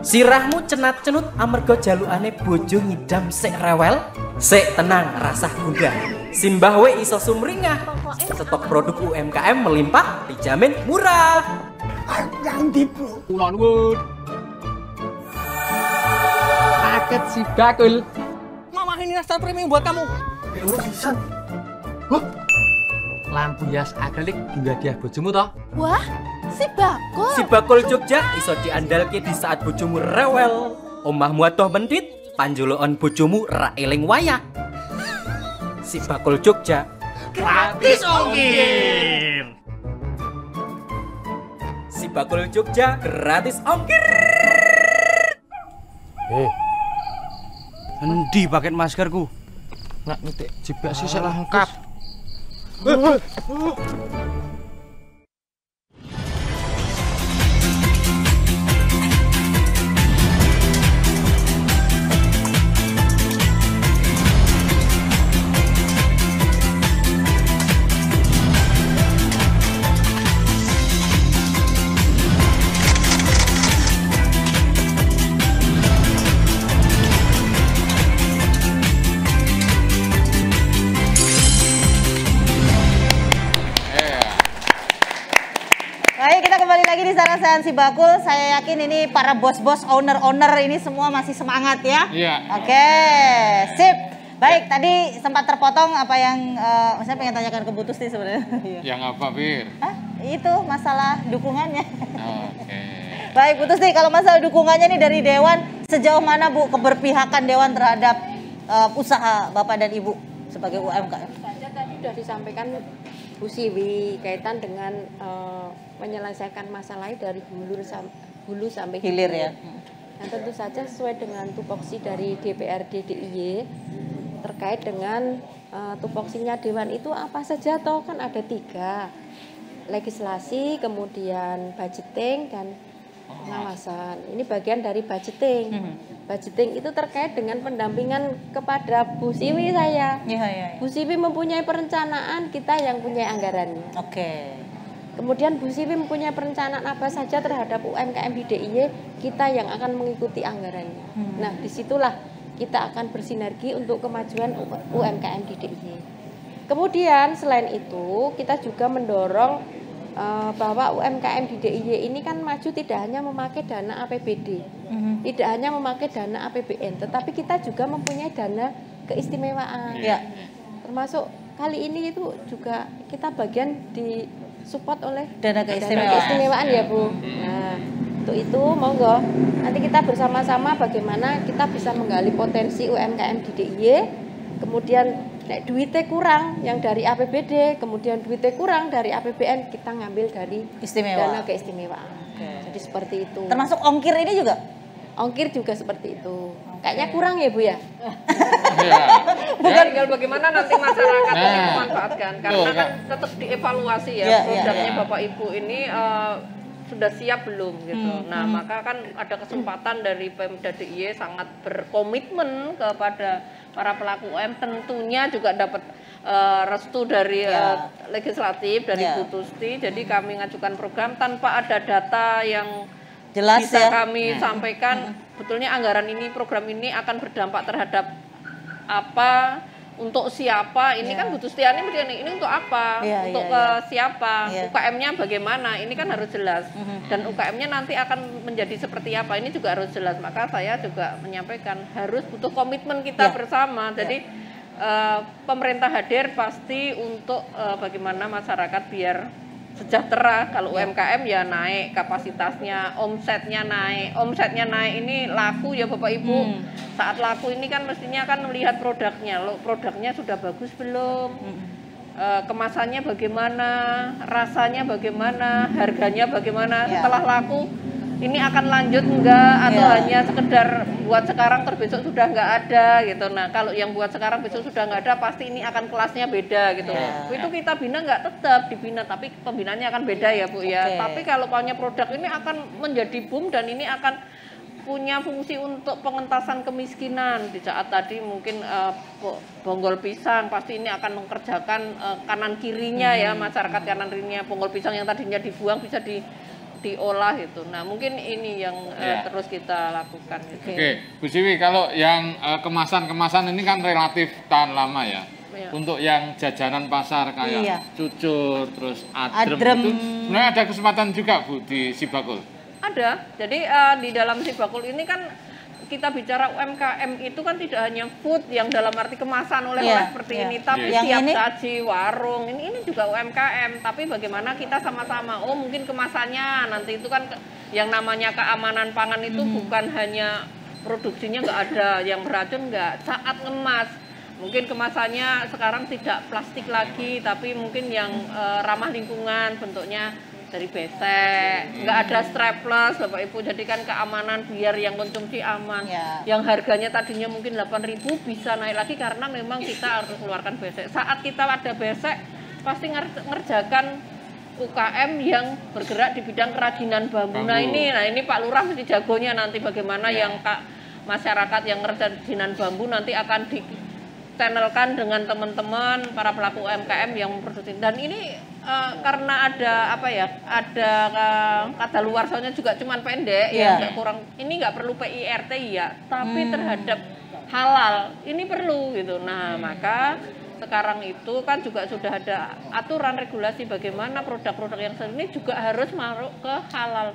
Sirahmu cenat-cenut amarga jalukane bojo ngidam sik rewel, sik tenang rasah gundah. Simbah we iso sumringah. Stok produk UMKM melimpah dijamin murah. Paket si bakul. Mama ini nastar premium buat kamu. Lampu hias akrilik hingga dia bojomu toh. Wah, si bakul. Si bakul Jogja iso diandalke di saat bojomu rewel. Omahmu atoh mendit, panjulukan bojomu ra eling wayah. Si bakul Jogja Gratis ongkir. Si bakul Jogja gratis ongkir. Endi paket maskerku? Nak nitik jebak sih lengkap. Di Sarasehan Sibakul. Saya yakin ini para bos-bos, owner-owner ini semua masih semangat ya. Iya. Oke, sip. Baik, tadi sempat terpotong apa yang eh, saya pengen tanyakan ke Bu Tusti sebenarnya. Iya. Yang apa, Bir? Hah? Itu masalah dukungannya. Oke. Baik, Bu Tusti, kalau masalah dukungannya nih dari Dewan, sejauh mana Bu keberpihakan Dewan terhadap eh, usaha Bapak dan Ibu sebagai UMKM? saja tadi sudah disampaikan Bu Siwi kaitan dengan eh, menyelesaikan masalah dari hulu sam- hulu sampai Hilir ya. Nah, tentu saja sesuai dengan tupoksi dari DPRD DIY terkait dengan eh, tupoksinya dewan itu apa saja toh kan ada tiga legislasi, kemudian budgeting dan pengawasan. Ini bagian dari budgeting. Hmm. Budgeting itu terkait dengan pendampingan kepada Bu Siwi saya. Iya, iya, iya. Bu Siwi mempunyai perencanaan, kita yang punya anggarannya. Oke. Kemudian Bu Siwi mempunyai perencanaan apa saja terhadap UMKM di DIY, kita yang akan mengikuti anggarannya. Hmm. Nah, di situlah kita akan bersinergi untuk kemajuan UMKM di DIY. Kemudian selain itu, kita juga mendorong eh, bahwa UMKM di DIY ini kan maju tidak hanya memakai dana APBD, Mhm. tidak hanya memakai dana APBN, tetapi kita juga mempunyai dana keistimewaan. Iya. Termasuk kali ini itu juga kita bagian di support oleh Dana keistimewaan. keistimewaan ya Bu. Nah, untuk itu monggo nanti kita bersama-sama bagaimana kita bisa menggali potensi UMKM di DIY, kemudian nek duitnya kurang yang dari APBD, kemudian duitnya kurang dari APBN kita ngambil dari Istimewa. dana keistimewaan. Jadi seperti itu. Termasuk ongkir ini juga? ongkir juga seperti itu. Kayaknya kurang ya Bu ya? Bukan tinggal bagaimana nanti masyarakat Nah. ini memanfaatkan karena Betul, kan tetap dievaluasi ya iya, produknya iya. Bapak Ibu ini eh, sudah siap belum gitu. Hmm, Nah, hmm. maka kan ada kesempatan dari Pemda DIY sangat berkomitmen kepada para pelaku UM tentunya juga dapat eh, restu dari Ya. eh, legislatif dari Ya. Bu Tusti. Jadi kami ngajukan program tanpa ada data yang Jelas bisa ya. kami sampaikan betulnya anggaran ini program ini akan berdampak terhadap apa untuk siapa ini Ya. kan Bu Tustiani begini ini untuk apa Iya, untuk iya, ke iya. siapa Iya. UKM-nya bagaimana ini kan harus jelas Mhm. dan UKM-nya nanti akan menjadi seperti apa ini juga harus jelas maka saya juga menyampaikan harus butuh komitmen kita Ya. bersama jadi eh, pemerintah hadir pasti untuk eh, bagaimana masyarakat biar sejahtera. Kalau UMKM ya naik kapasitasnya omsetnya naik. Omsetnya naik ini laku ya bapak ibu. Hmm. saat laku ini kan mestinya kan melihat produknya. Lo produknya sudah bagus belum? Eh, kemasannya bagaimana? Rasanya bagaimana? Harganya bagaimana? Ya. setelah laku ini akan lanjut enggak atau Ya. hanya sekedar buat sekarang terus besok sudah enggak ada gitu. Nah kalau yang buat sekarang besok sudah enggak ada pasti ini akan kelasnya beda gitu. Ya. itu kita bina enggak tetap dibina tapi pembinaannya akan beda ya bu ya. Tapi kalau punya produk ini akan menjadi boom dan ini akan punya fungsi untuk pengentasan kemiskinan. Di saat tadi mungkin bo- bonggol pisang pasti ini akan mengerjakan eh, kanan kirinya ya masyarakat kanan kirinya. Bonggol pisang yang tadinya dibuang bisa di diolah itu nah mungkin ini yang Ya. terus kita lakukan gitu. Oke, Bu Siwi, kalau yang eh, kemasan-kemasan ini kan relatif tahan lama ya. Iya. Untuk yang jajanan pasar kayak Iya. cucur, terus adrem, Adrem. itu sebenarnya ada kesempatan juga Bu di Sibakul. Ada. Jadi eh, di dalam si bakul ini kan kita bicara UMKM itu kan tidak hanya food yang dalam arti kemasan oleh-oleh Iya, seperti iya. ini, tapi Yang siap ini? saji, warung, ini ini juga UMKM. Tapi bagaimana kita sama-sama, oh mungkin kemasannya nanti itu kan yang namanya keamanan pangan itu Hmm. bukan hanya produksinya nggak ada yang beracun nggak, saat ngemas mungkin kemasannya sekarang tidak plastik lagi, tapi mungkin yang eh, ramah lingkungan bentuknya dari besek, nggak ada strapless Bapak Ibu, jadi kan keamanan biar yang konsumsi aman. Ya. Yang harganya tadinya mungkin 8.000 bisa naik lagi karena memang kita harus mengeluarkan besek. Saat kita ada besek, pasti nger- ngerjakan UKM yang bergerak di bidang kerajinan bambu. Nah ini, nah ini Pak Lurah mesti jagonya nanti bagaimana yang kak masyarakat yang kerajinan bambu nanti akan di channelkan dengan teman-teman para pelaku UMKM yang memproduksi dan ini eh, karena ada apa ya ada eh, kata luar soalnya juga cuman pendek Iya. ya nggak kurang ini nggak perlu PIRT ya tapi Hmm. terhadap halal ini perlu gitu nah maka sekarang itu kan juga sudah ada aturan regulasi bagaimana produk-produk yang ini juga harus masuk ke halal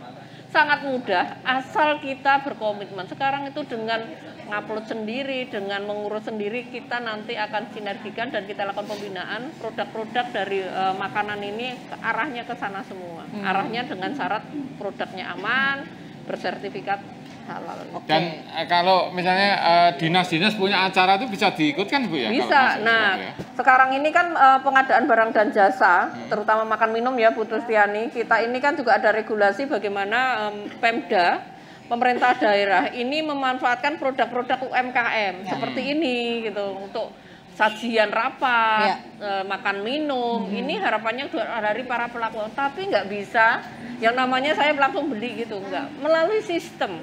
sangat mudah asal kita berkomitmen sekarang itu dengan ngupload sendiri dengan mengurus sendiri kita nanti akan sinergikan dan kita lakukan pembinaan produk-produk dari eh, makanan ini ke arahnya ke sana semua Hmm. arahnya dengan syarat produknya aman bersertifikat halal Dan eh, kalau misalnya eh, dinas-dinas punya acara itu bisa diikutkan Bu ya? Bisa. Nah, ya? sekarang ini kan eh, pengadaan barang dan jasa, terutama makan minum ya Bu Tustiani. Kita ini kan juga ada regulasi bagaimana em, Pemda, pemerintah daerah ini memanfaatkan produk-produk UMKM seperti ini gitu untuk sajian rapat, Ya. eh, makan minum, Mhm. ini harapannya dari para pelaku, tapi nggak bisa yang namanya saya langsung beli gitu, nggak melalui sistem.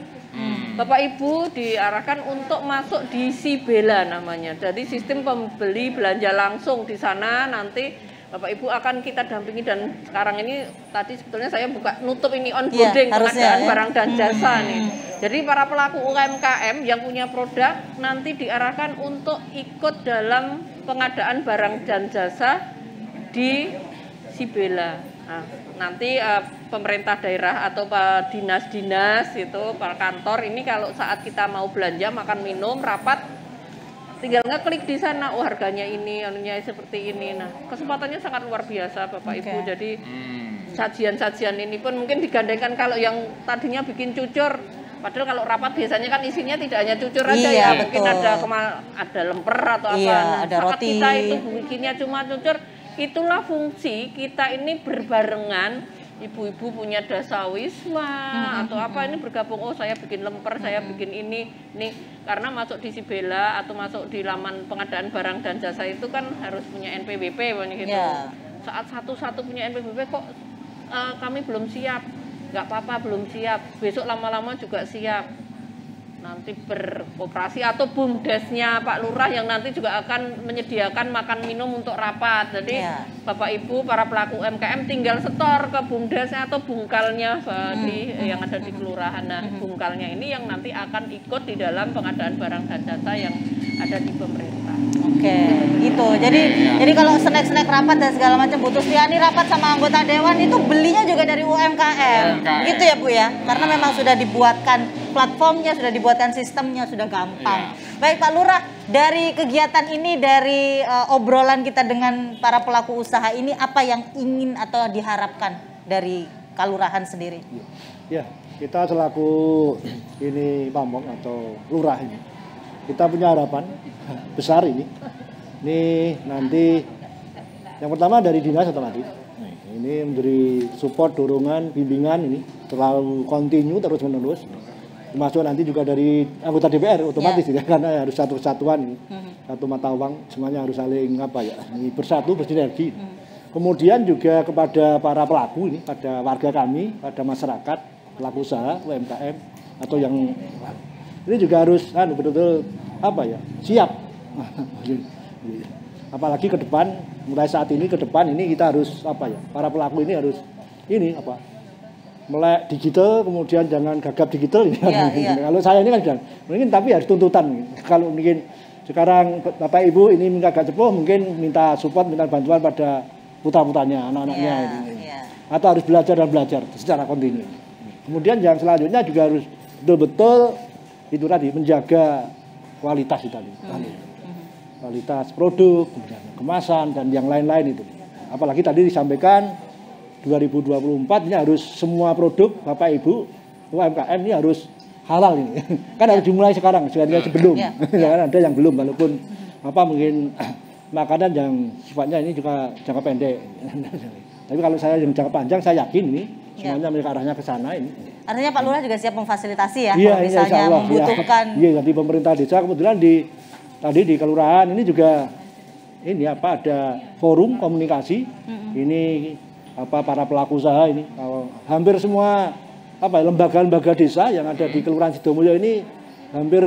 Bapak Ibu diarahkan untuk masuk di Sibela namanya. Jadi sistem pembeli belanja langsung di sana nanti Bapak Ibu akan kita dampingi dan sekarang ini tadi sebetulnya saya buka nutup ini onboarding Iya, harusnya, pengadaan ya. barang dan Hmm. jasa nih. Jadi para pelaku UMKM yang punya produk nanti diarahkan untuk ikut dalam pengadaan barang dan jasa di Sibela. Nah, nanti eh, pemerintah daerah atau pak dinas-dinas itu para kantor ini kalau saat kita mau belanja makan minum rapat tinggal ngeklik di sana oh harganya ini anunya seperti ini. Nah kesempatannya sangat luar biasa bapak ibu. Oke. jadi sajian-sajian ini pun mungkin digandengkan kalau yang tadinya bikin cucur. Padahal kalau rapat biasanya kan isinya tidak hanya cucur aja Iya, ya. mungkin betul. ada kema- ada lemper atau apa. Iya, Nah, ada roti. kita itu bikinnya cuma cucur. Itulah fungsi kita ini berbarengan ibu-ibu punya dasawisma Hmm, atau apa ini bergabung oh saya bikin lemper saya bikin ini. Nih karena masuk di Sibela atau masuk di laman pengadaan barang dan jasa itu kan harus punya NPWP banyak gitu. Ya. saat satu-satu punya NPWP kok eh, kami belum siap. Nggak apa-apa belum siap. Besok lama-lama juga siap nanti beroperasi atau bumdesnya Pak Lurah yang nanti juga akan menyediakan makan minum untuk rapat. Jadi Iya. Bapak Ibu para pelaku UMKM tinggal setor ke bumdesnya atau bungkalnya eh, di yang ada di kelurahan. Nah, bungkalnya ini yang nanti akan ikut di dalam pengadaan barang dan jasa yang ada di pemerintah. Oke, gitu. Jadi jadi kalau snack-snack rapat dan segala macam butuh Stiani rapat sama anggota dewan itu belinya juga dari UMKM. UMKM. Gitu ya, Bu ya. Karena memang sudah dibuatkan platformnya, sudah dibuatkan sistemnya, sudah gampang. Baik Pak Lurah, dari kegiatan ini dari eh, obrolan kita dengan para pelaku usaha ini apa yang ingin atau diharapkan dari kalurahan sendiri? Ya, kita selaku ini pamong atau lurah ini, kita punya harapan besar ini. Ini nanti yang pertama dari dinas otomatis. Ini memberi support, dorongan, bimbingan ini terlalu kontinu terus menerus. Termasuk nanti juga dari anggota DPR otomatis ya, karena harus satu kesatuan ini. Satu mata uang semuanya harus saling apa ya, ini bersatu bersinergi. Kemudian juga kepada para pelaku ini, pada warga kami, pada masyarakat, pelaku usaha, UMKM atau yang ini juga harus anu betul-betul apa ya, siap. Apalagi ke depan, mulai saat ini ke depan ini kita harus apa ya, para pelaku ini harus ini apa, melek digital, kemudian jangan gagap digital. Iya. Kalau saya ini kan jangan, mungkin tapi harus tuntutan. Kalau mungkin sekarang Bapak Ibu ini minta agak cepuh, mungkin minta support, minta bantuan pada putra-putranya, anak-anaknya. Iya, ini. iya. Atau harus belajar dan belajar secara kontinu. Kemudian yang selanjutnya juga harus betul-betul itu tadi menjaga kualitas itu tadi. Kualitas produk, kemudian kemasan dan yang lain-lain itu. Apalagi tadi disampaikan 2024 ini harus semua produk Bapak Ibu UMKM ini harus halal ini. kan harus dimulai sekarang, sebenarnya sebelum. Iya, Kan ada yang belum walaupun apa mungkin makanan yang sifatnya ini juga jangka pendek. Tapi kalau saya yang jangka panjang saya yakin ini. Semuanya mereka arahnya ke sana ini. Artinya Pak Lurah juga siap memfasilitasi ya Iya, kalau iya, misalnya Allah. membutuhkan. Iya, iya, di pemerintah desa kebetulan di tadi di kelurahan ini juga ini apa ada forum komunikasi. Ini apa para pelaku usaha ini kalau hampir semua apa ya, lembaga-lembaga desa yang ada di Kelurahan Sidomulyo ini hampir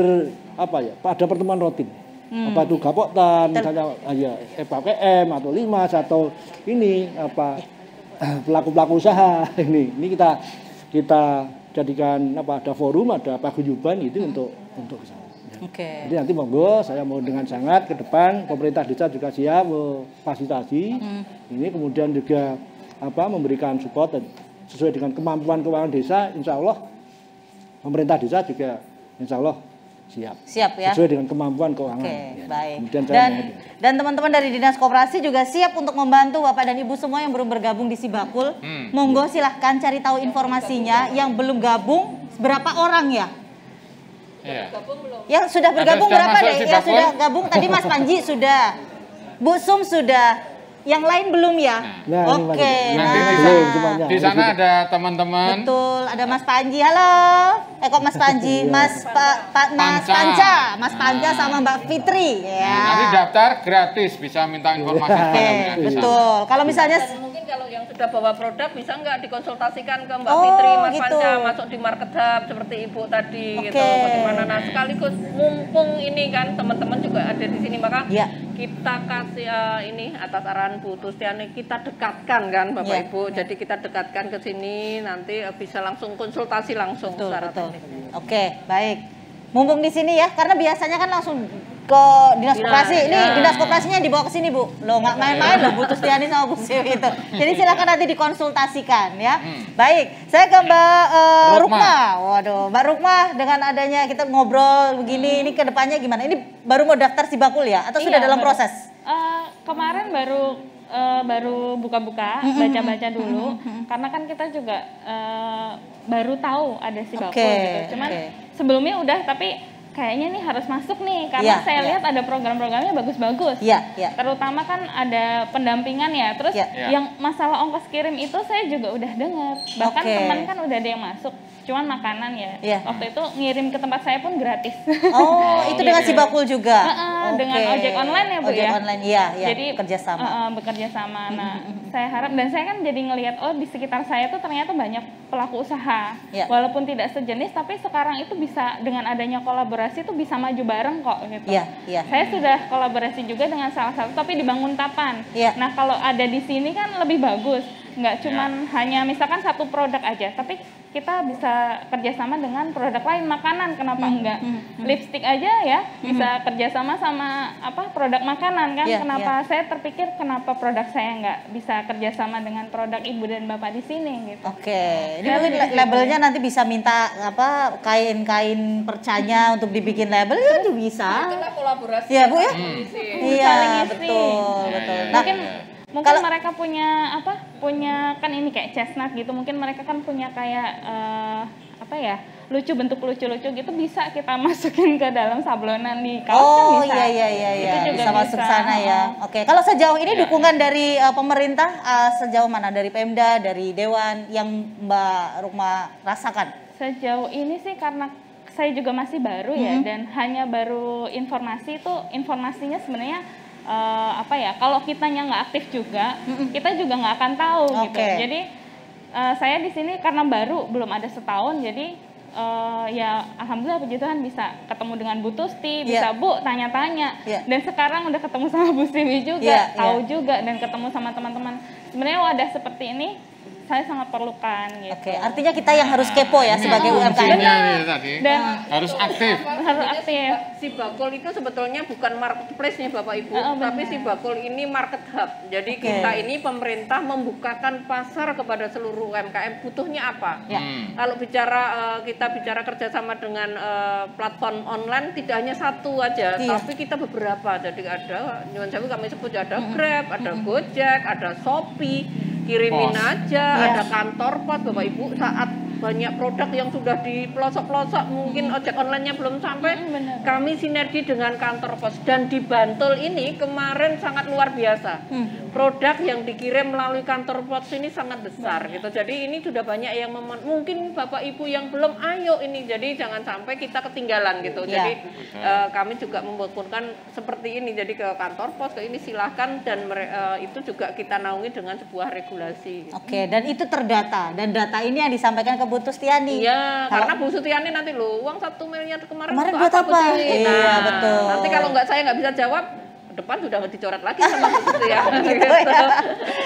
apa ya pada pertemuan rutin. Hmm. Apa itu Gapoktan, misalnya ah, ya FAPM atau Limas atau ini apa pelaku-pelaku usaha ini ini kita kita jadikan apa ada forum ada paguyuban gitu untuk untuk ke sana. Oke. Jadi nanti monggo saya mau dengan sangat ke depan pemerintah desa juga siap fasilitasi Hmm. ini kemudian juga apa memberikan support dan sesuai dengan kemampuan keuangan desa insya Allah pemerintah desa juga insya Allah siap Siap ya. sesuai dengan kemampuan keuangan. Oke, Ya. baik. Kemudian Dan dan teman-teman dari Dinas Koperasi juga siap untuk membantu Bapak dan Ibu semua yang belum bergabung di Sibakul. Hmm. Monggo silahkan cari tahu informasinya. Yang belum gabung berapa orang ya? Iya. Yang sudah Ada bergabung sudah berapa deh? Yang sudah gabung tadi Mas Panji sudah. Bu Sum sudah. Yang lain belum ya? Nah, ini Oke. Mas. Nanti nah. di Belum, sana, semuanya. di sana ada teman-teman Betul, ada Mas Panji. Halo. Eh kok Mas Panji? Mas pa, Pa- Mas Panca. Panca. Mas Panca sama Mbak Fitri. Ya. Nanti daftar gratis, bisa minta informasi Oke, di sana. betul. Kalau misalnya kalau yang sudah bawa produk bisa nggak dikonsultasikan ke Mbak Oh, Fitri, Mas gitu. Panca masuk di market hub seperti Ibu tadi gitu. Oke. Bagaimana nah sekaligus mumpung ini kan teman-teman juga ada di sini maka Iya. kita kasih eh, ini atas arahan Bu Tustiani kita dekatkan kan Bapak Iya, Ibu. Jadi kita dekatkan ke sini nanti eh, bisa langsung konsultasi langsung Betul, secara betul. teknis. Oke, baik. Mumpung di sini ya, karena biasanya kan langsung ke dinas koperasi. Ini ya. dinas koperasinya dibawa ke sini, Bu. Lo nggak main-main loh Bu Tustiani sama Bu Siwi itu. Jadi silakan nanti dikonsultasikan ya. Baik, saya ke Mbak eh, Rukma. Rukma. Waduh, Mbak Rukma dengan adanya kita ngobrol begini, ini ke depannya gimana? Ini baru mau daftar si bakul ya atau sudah Iya, dalam baru. proses? Eh, kemarin baru eh, baru buka-buka, baca-baca dulu, karena kan kita juga eh, baru tahu ada si bakul Oke, gitu. Cuman oke. sebelumnya udah, tapi kayaknya nih harus masuk nih, karena Iya, saya iya. lihat ada program-programnya bagus-bagus. Iya, iya. Terutama kan ada pendampingan ya. Terus Iya. Iya. yang masalah ongkos kirim itu saya juga udah dengar. Bahkan Oke. teman kan udah ada yang masuk. Cuman makanan ya. Iya. Waktu itu ngirim ke tempat saya pun gratis. Oh, itu dengan si bakul juga. Heeh, dengan Oke. ojek online ya Bu Ojek ya. online, iya, iya. Jadi bekerja sama. heeh, bekerja sama. Nah, saya harap dan saya kan jadi ngelihat oh di sekitar saya tuh ternyata banyak pelaku usaha. Iya. Walaupun tidak sejenis tapi sekarang itu bisa dengan adanya kolaborasi itu bisa maju bareng kok gitu. Iya, iya. Saya sudah kolaborasi juga dengan salah satu tapi dibangun tapan. Iya. Nah, kalau ada di sini kan lebih bagus. Nggak cuman hanya misalkan satu produk aja, tapi kita bisa kerjasama dengan produk lain makanan kenapa Hmm, enggak lipstick aja ya bisa kerjasama sama apa produk makanan kan Iya, kenapa saya terpikir kenapa produk saya nggak bisa kerjasama dengan produk ibu dan bapak di sini gitu Oke, ini Saya mungkin labelnya nanti bisa minta apa kain-kain percanya untuk dibikin label ya itu bisa. Itulah kolaborasi. Iya bu ya? Iya Saling isi. betul Iya, betul. iya, Nah mungkin iya. mungkin Kalau- mereka punya apa punya kan ini kayak chestnut gitu mungkin mereka kan punya kayak eh, apa ya lucu bentuk lucu-lucu gitu bisa kita masukin ke dalam sablonan di kaos kan Oh bisa iya iya iya iya Itu juga bisa masuk sana ya. Oke, kalau sejauh ini Iya. dukungan dari uh, pemerintah uh, sejauh mana dari Pemda, dari Dewan yang Mbak Rukma rasakan? Sejauh ini sih karena saya juga masih baru ya Mhm. dan hanya baru informasi itu informasinya sebenarnya eh, apa ya kalau kitanya nggak aktif juga kita juga nggak akan tahu gitu. Oke. Jadi eh, saya di sini karena baru belum ada setahun jadi eh, ya alhamdulillah puji Tuhan bisa ketemu dengan Bu Tusti, bisa Iya. Bu tanya-tanya Iya. dan sekarang udah ketemu sama Bu Siwi juga, Iya, tahu iya. juga dan ketemu sama teman-teman. Sebenarnya wadah seperti ini saya sangat perlukan gitu. Oke, artinya kita yang harus kepo ya Ini sebagai UMKM. tadi Dan harus aktif. harus aktif. Si bakul itu sebetulnya bukan marketplace nya Bapak Ibu, Oh, tapi si bakul ini market hub. Jadi Oke. kita ini pemerintah membukakan pasar kepada seluruh UMKM butuhnya apa. Ya. Hmm. Kalau bicara eh, kita bicara kerjasama dengan eh, platform online tidak hanya satu aja, Iya. tapi kita beberapa. Jadi ada, nyuwun sewu kami sebut ada Grab, ada Gojek, ada Shopee, kirimin Pos. aja. Ada kantor pos Bapak Ibu saat banyak produk yang sudah di pelosok-pelosok mungkin ojek online-nya belum sampai. Mm, benar. kami sinergi dengan kantor pos. Dan di Bantul ini kemarin sangat luar biasa. Produk yang dikirim melalui kantor pos ini sangat besar gitu. Jadi ini sudah banyak yang memen- mungkin bapak ibu yang belum ayo ini. Jadi jangan sampai kita ketinggalan gitu. Iya. jadi eh, kami juga membuatkan seperti ini. Jadi ke kantor pos ke ini silahkan. Dan eh, itu juga kita naungi dengan sebuah regulasi. Oke, dan itu terdata. Dan data ini yang disampaikan ke Bu Tustiani. Iya, Kalau- karena Bu Sutiani nanti loh uang satu miliar kemarin, Kemarin buat apa? Iya, Nah, betul. Nanti kalau nggak saya nggak bisa jawab, depan sudah dicoret lagi sama Bu ya. Gitu ya.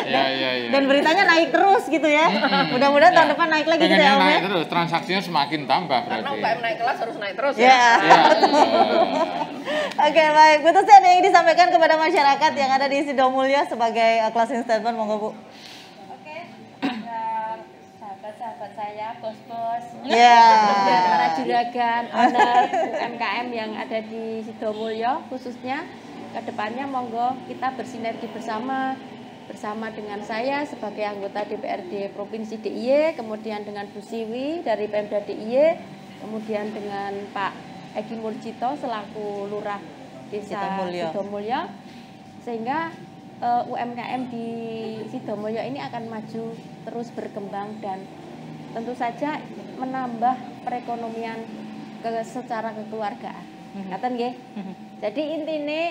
Ya, ya, ya. Dan beritanya naik terus gitu ya. Mudah-mudahan tahun Ya. depan naik lagi gitu ya Pengennya Om ya. naik terus, transaksinya semakin tambah Karena berarti. UKM naik kelas harus naik terus Ya. ya. Ya, Oke baik, Bu Tustiani yang ingin disampaikan kepada masyarakat yang ada di Sidomulyo sebagai uh, closing statement monggo Bu. Oke, eh, sahabat-sahabat saya, bos-bos, Ya. dan para juragan, owner UMKM yang ada di Sidomulyo khususnya ke depannya monggo kita bersinergi bersama bersama dengan saya sebagai anggota DPRD Provinsi DIY, kemudian dengan Bu Siwi dari Pemda DIY, kemudian dengan Pak Egi Murjito selaku Lurah Desa Sidomulyo. Sidomulyo, sehingga uh, UMKM di Sidomulyo ini akan maju terus berkembang dan tentu saja menambah perekonomian ke secara kekeluargaan. Mhm. Ngaten nggih? Jadi intinya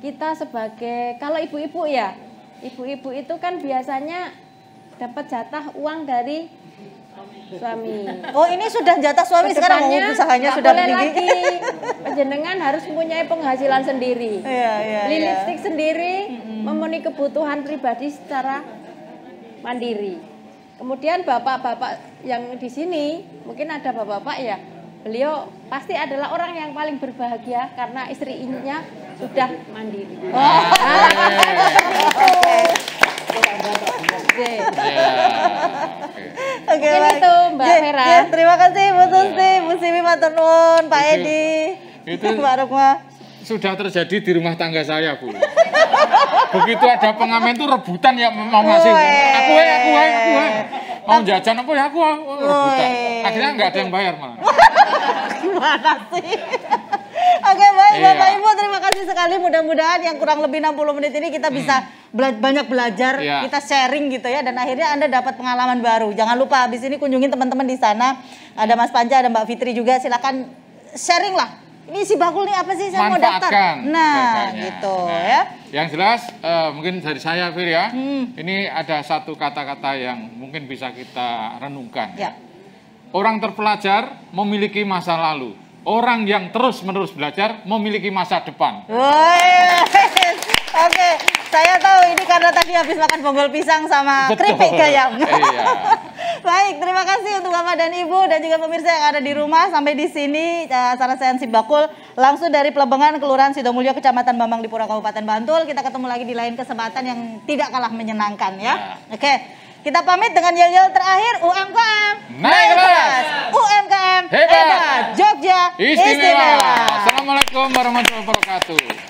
kita sebagai kalau ibu-ibu ya, ibu-ibu itu kan biasanya dapat jatah uang dari suami. Oh ini sudah jatah suami sekarang mau Ke depannya usahanya sudah boleh tinggi. lagi penjenengan harus mempunyai penghasilan sendiri. Iya, iya, Beli iya. lipstik sendiri, memenuhi kebutuhan pribadi secara mandiri. Kemudian bapak-bapak yang di sini, mungkin ada bapak-bapak ya, beliau pasti adalah orang yang paling berbahagia karena istrinya sudah mandiri. Oh. Oke. Baik. itu, Mbak Ya, Vera. ya, terima kasih Bu Susti, Bu Simi Matur nuwun, Pak Edi, itu Mbak Rukma. sudah terjadi di rumah tangga saya bu begitu ada pengamen tuh rebutan ya mau ngasih aku ya aku ya aku ya mau jajan apa ya aku ya rebutan akhirnya nggak ada yang bayar malah Gimana sih? Oke baik Iya. Bapak Ibu terima kasih sekali mudah-mudahan yang kurang lebih 60 menit ini kita bisa bela- banyak belajar, Hmm. Iya. kita sharing gitu ya dan akhirnya Anda dapat pengalaman baru. Jangan lupa habis ini kunjungin teman-teman di sana. Ada Mas Panca, ada Mbak Fitri juga silakan sharing lah. Ini si bakul nih apa sih saya mau daftar. Nah, gitu Nah, ya. yang jelas eh, mungkin dari saya Fir ya Hmm. ini ada satu kata-kata yang mungkin bisa kita renungkan Ya. Orang terpelajar memiliki masa lalu. Orang yang terus-menerus belajar memiliki masa depan. Oke, saya tahu ini karena tadi habis makan bonggol pisang sama Betul. keripik gayam. Iya. Baik, terima kasih untuk Bapak dan Ibu dan juga pemirsa yang ada di rumah. Sampai di sini uh, Sarasehan Sibakul langsung dari Pelebengan Kelurahan Sidomulyo Kecamatan Bambang Dipura Kabupaten Bantul. Kita ketemu lagi di lain kesempatan yang tidak kalah menyenangkan ya. Oke. Kita pamit dengan yel-yel terakhir UMKM Naik kelas. UMKM Hebat. Jogja Istimewa. Assalamualaikum warahmatullahi wabarakatuh.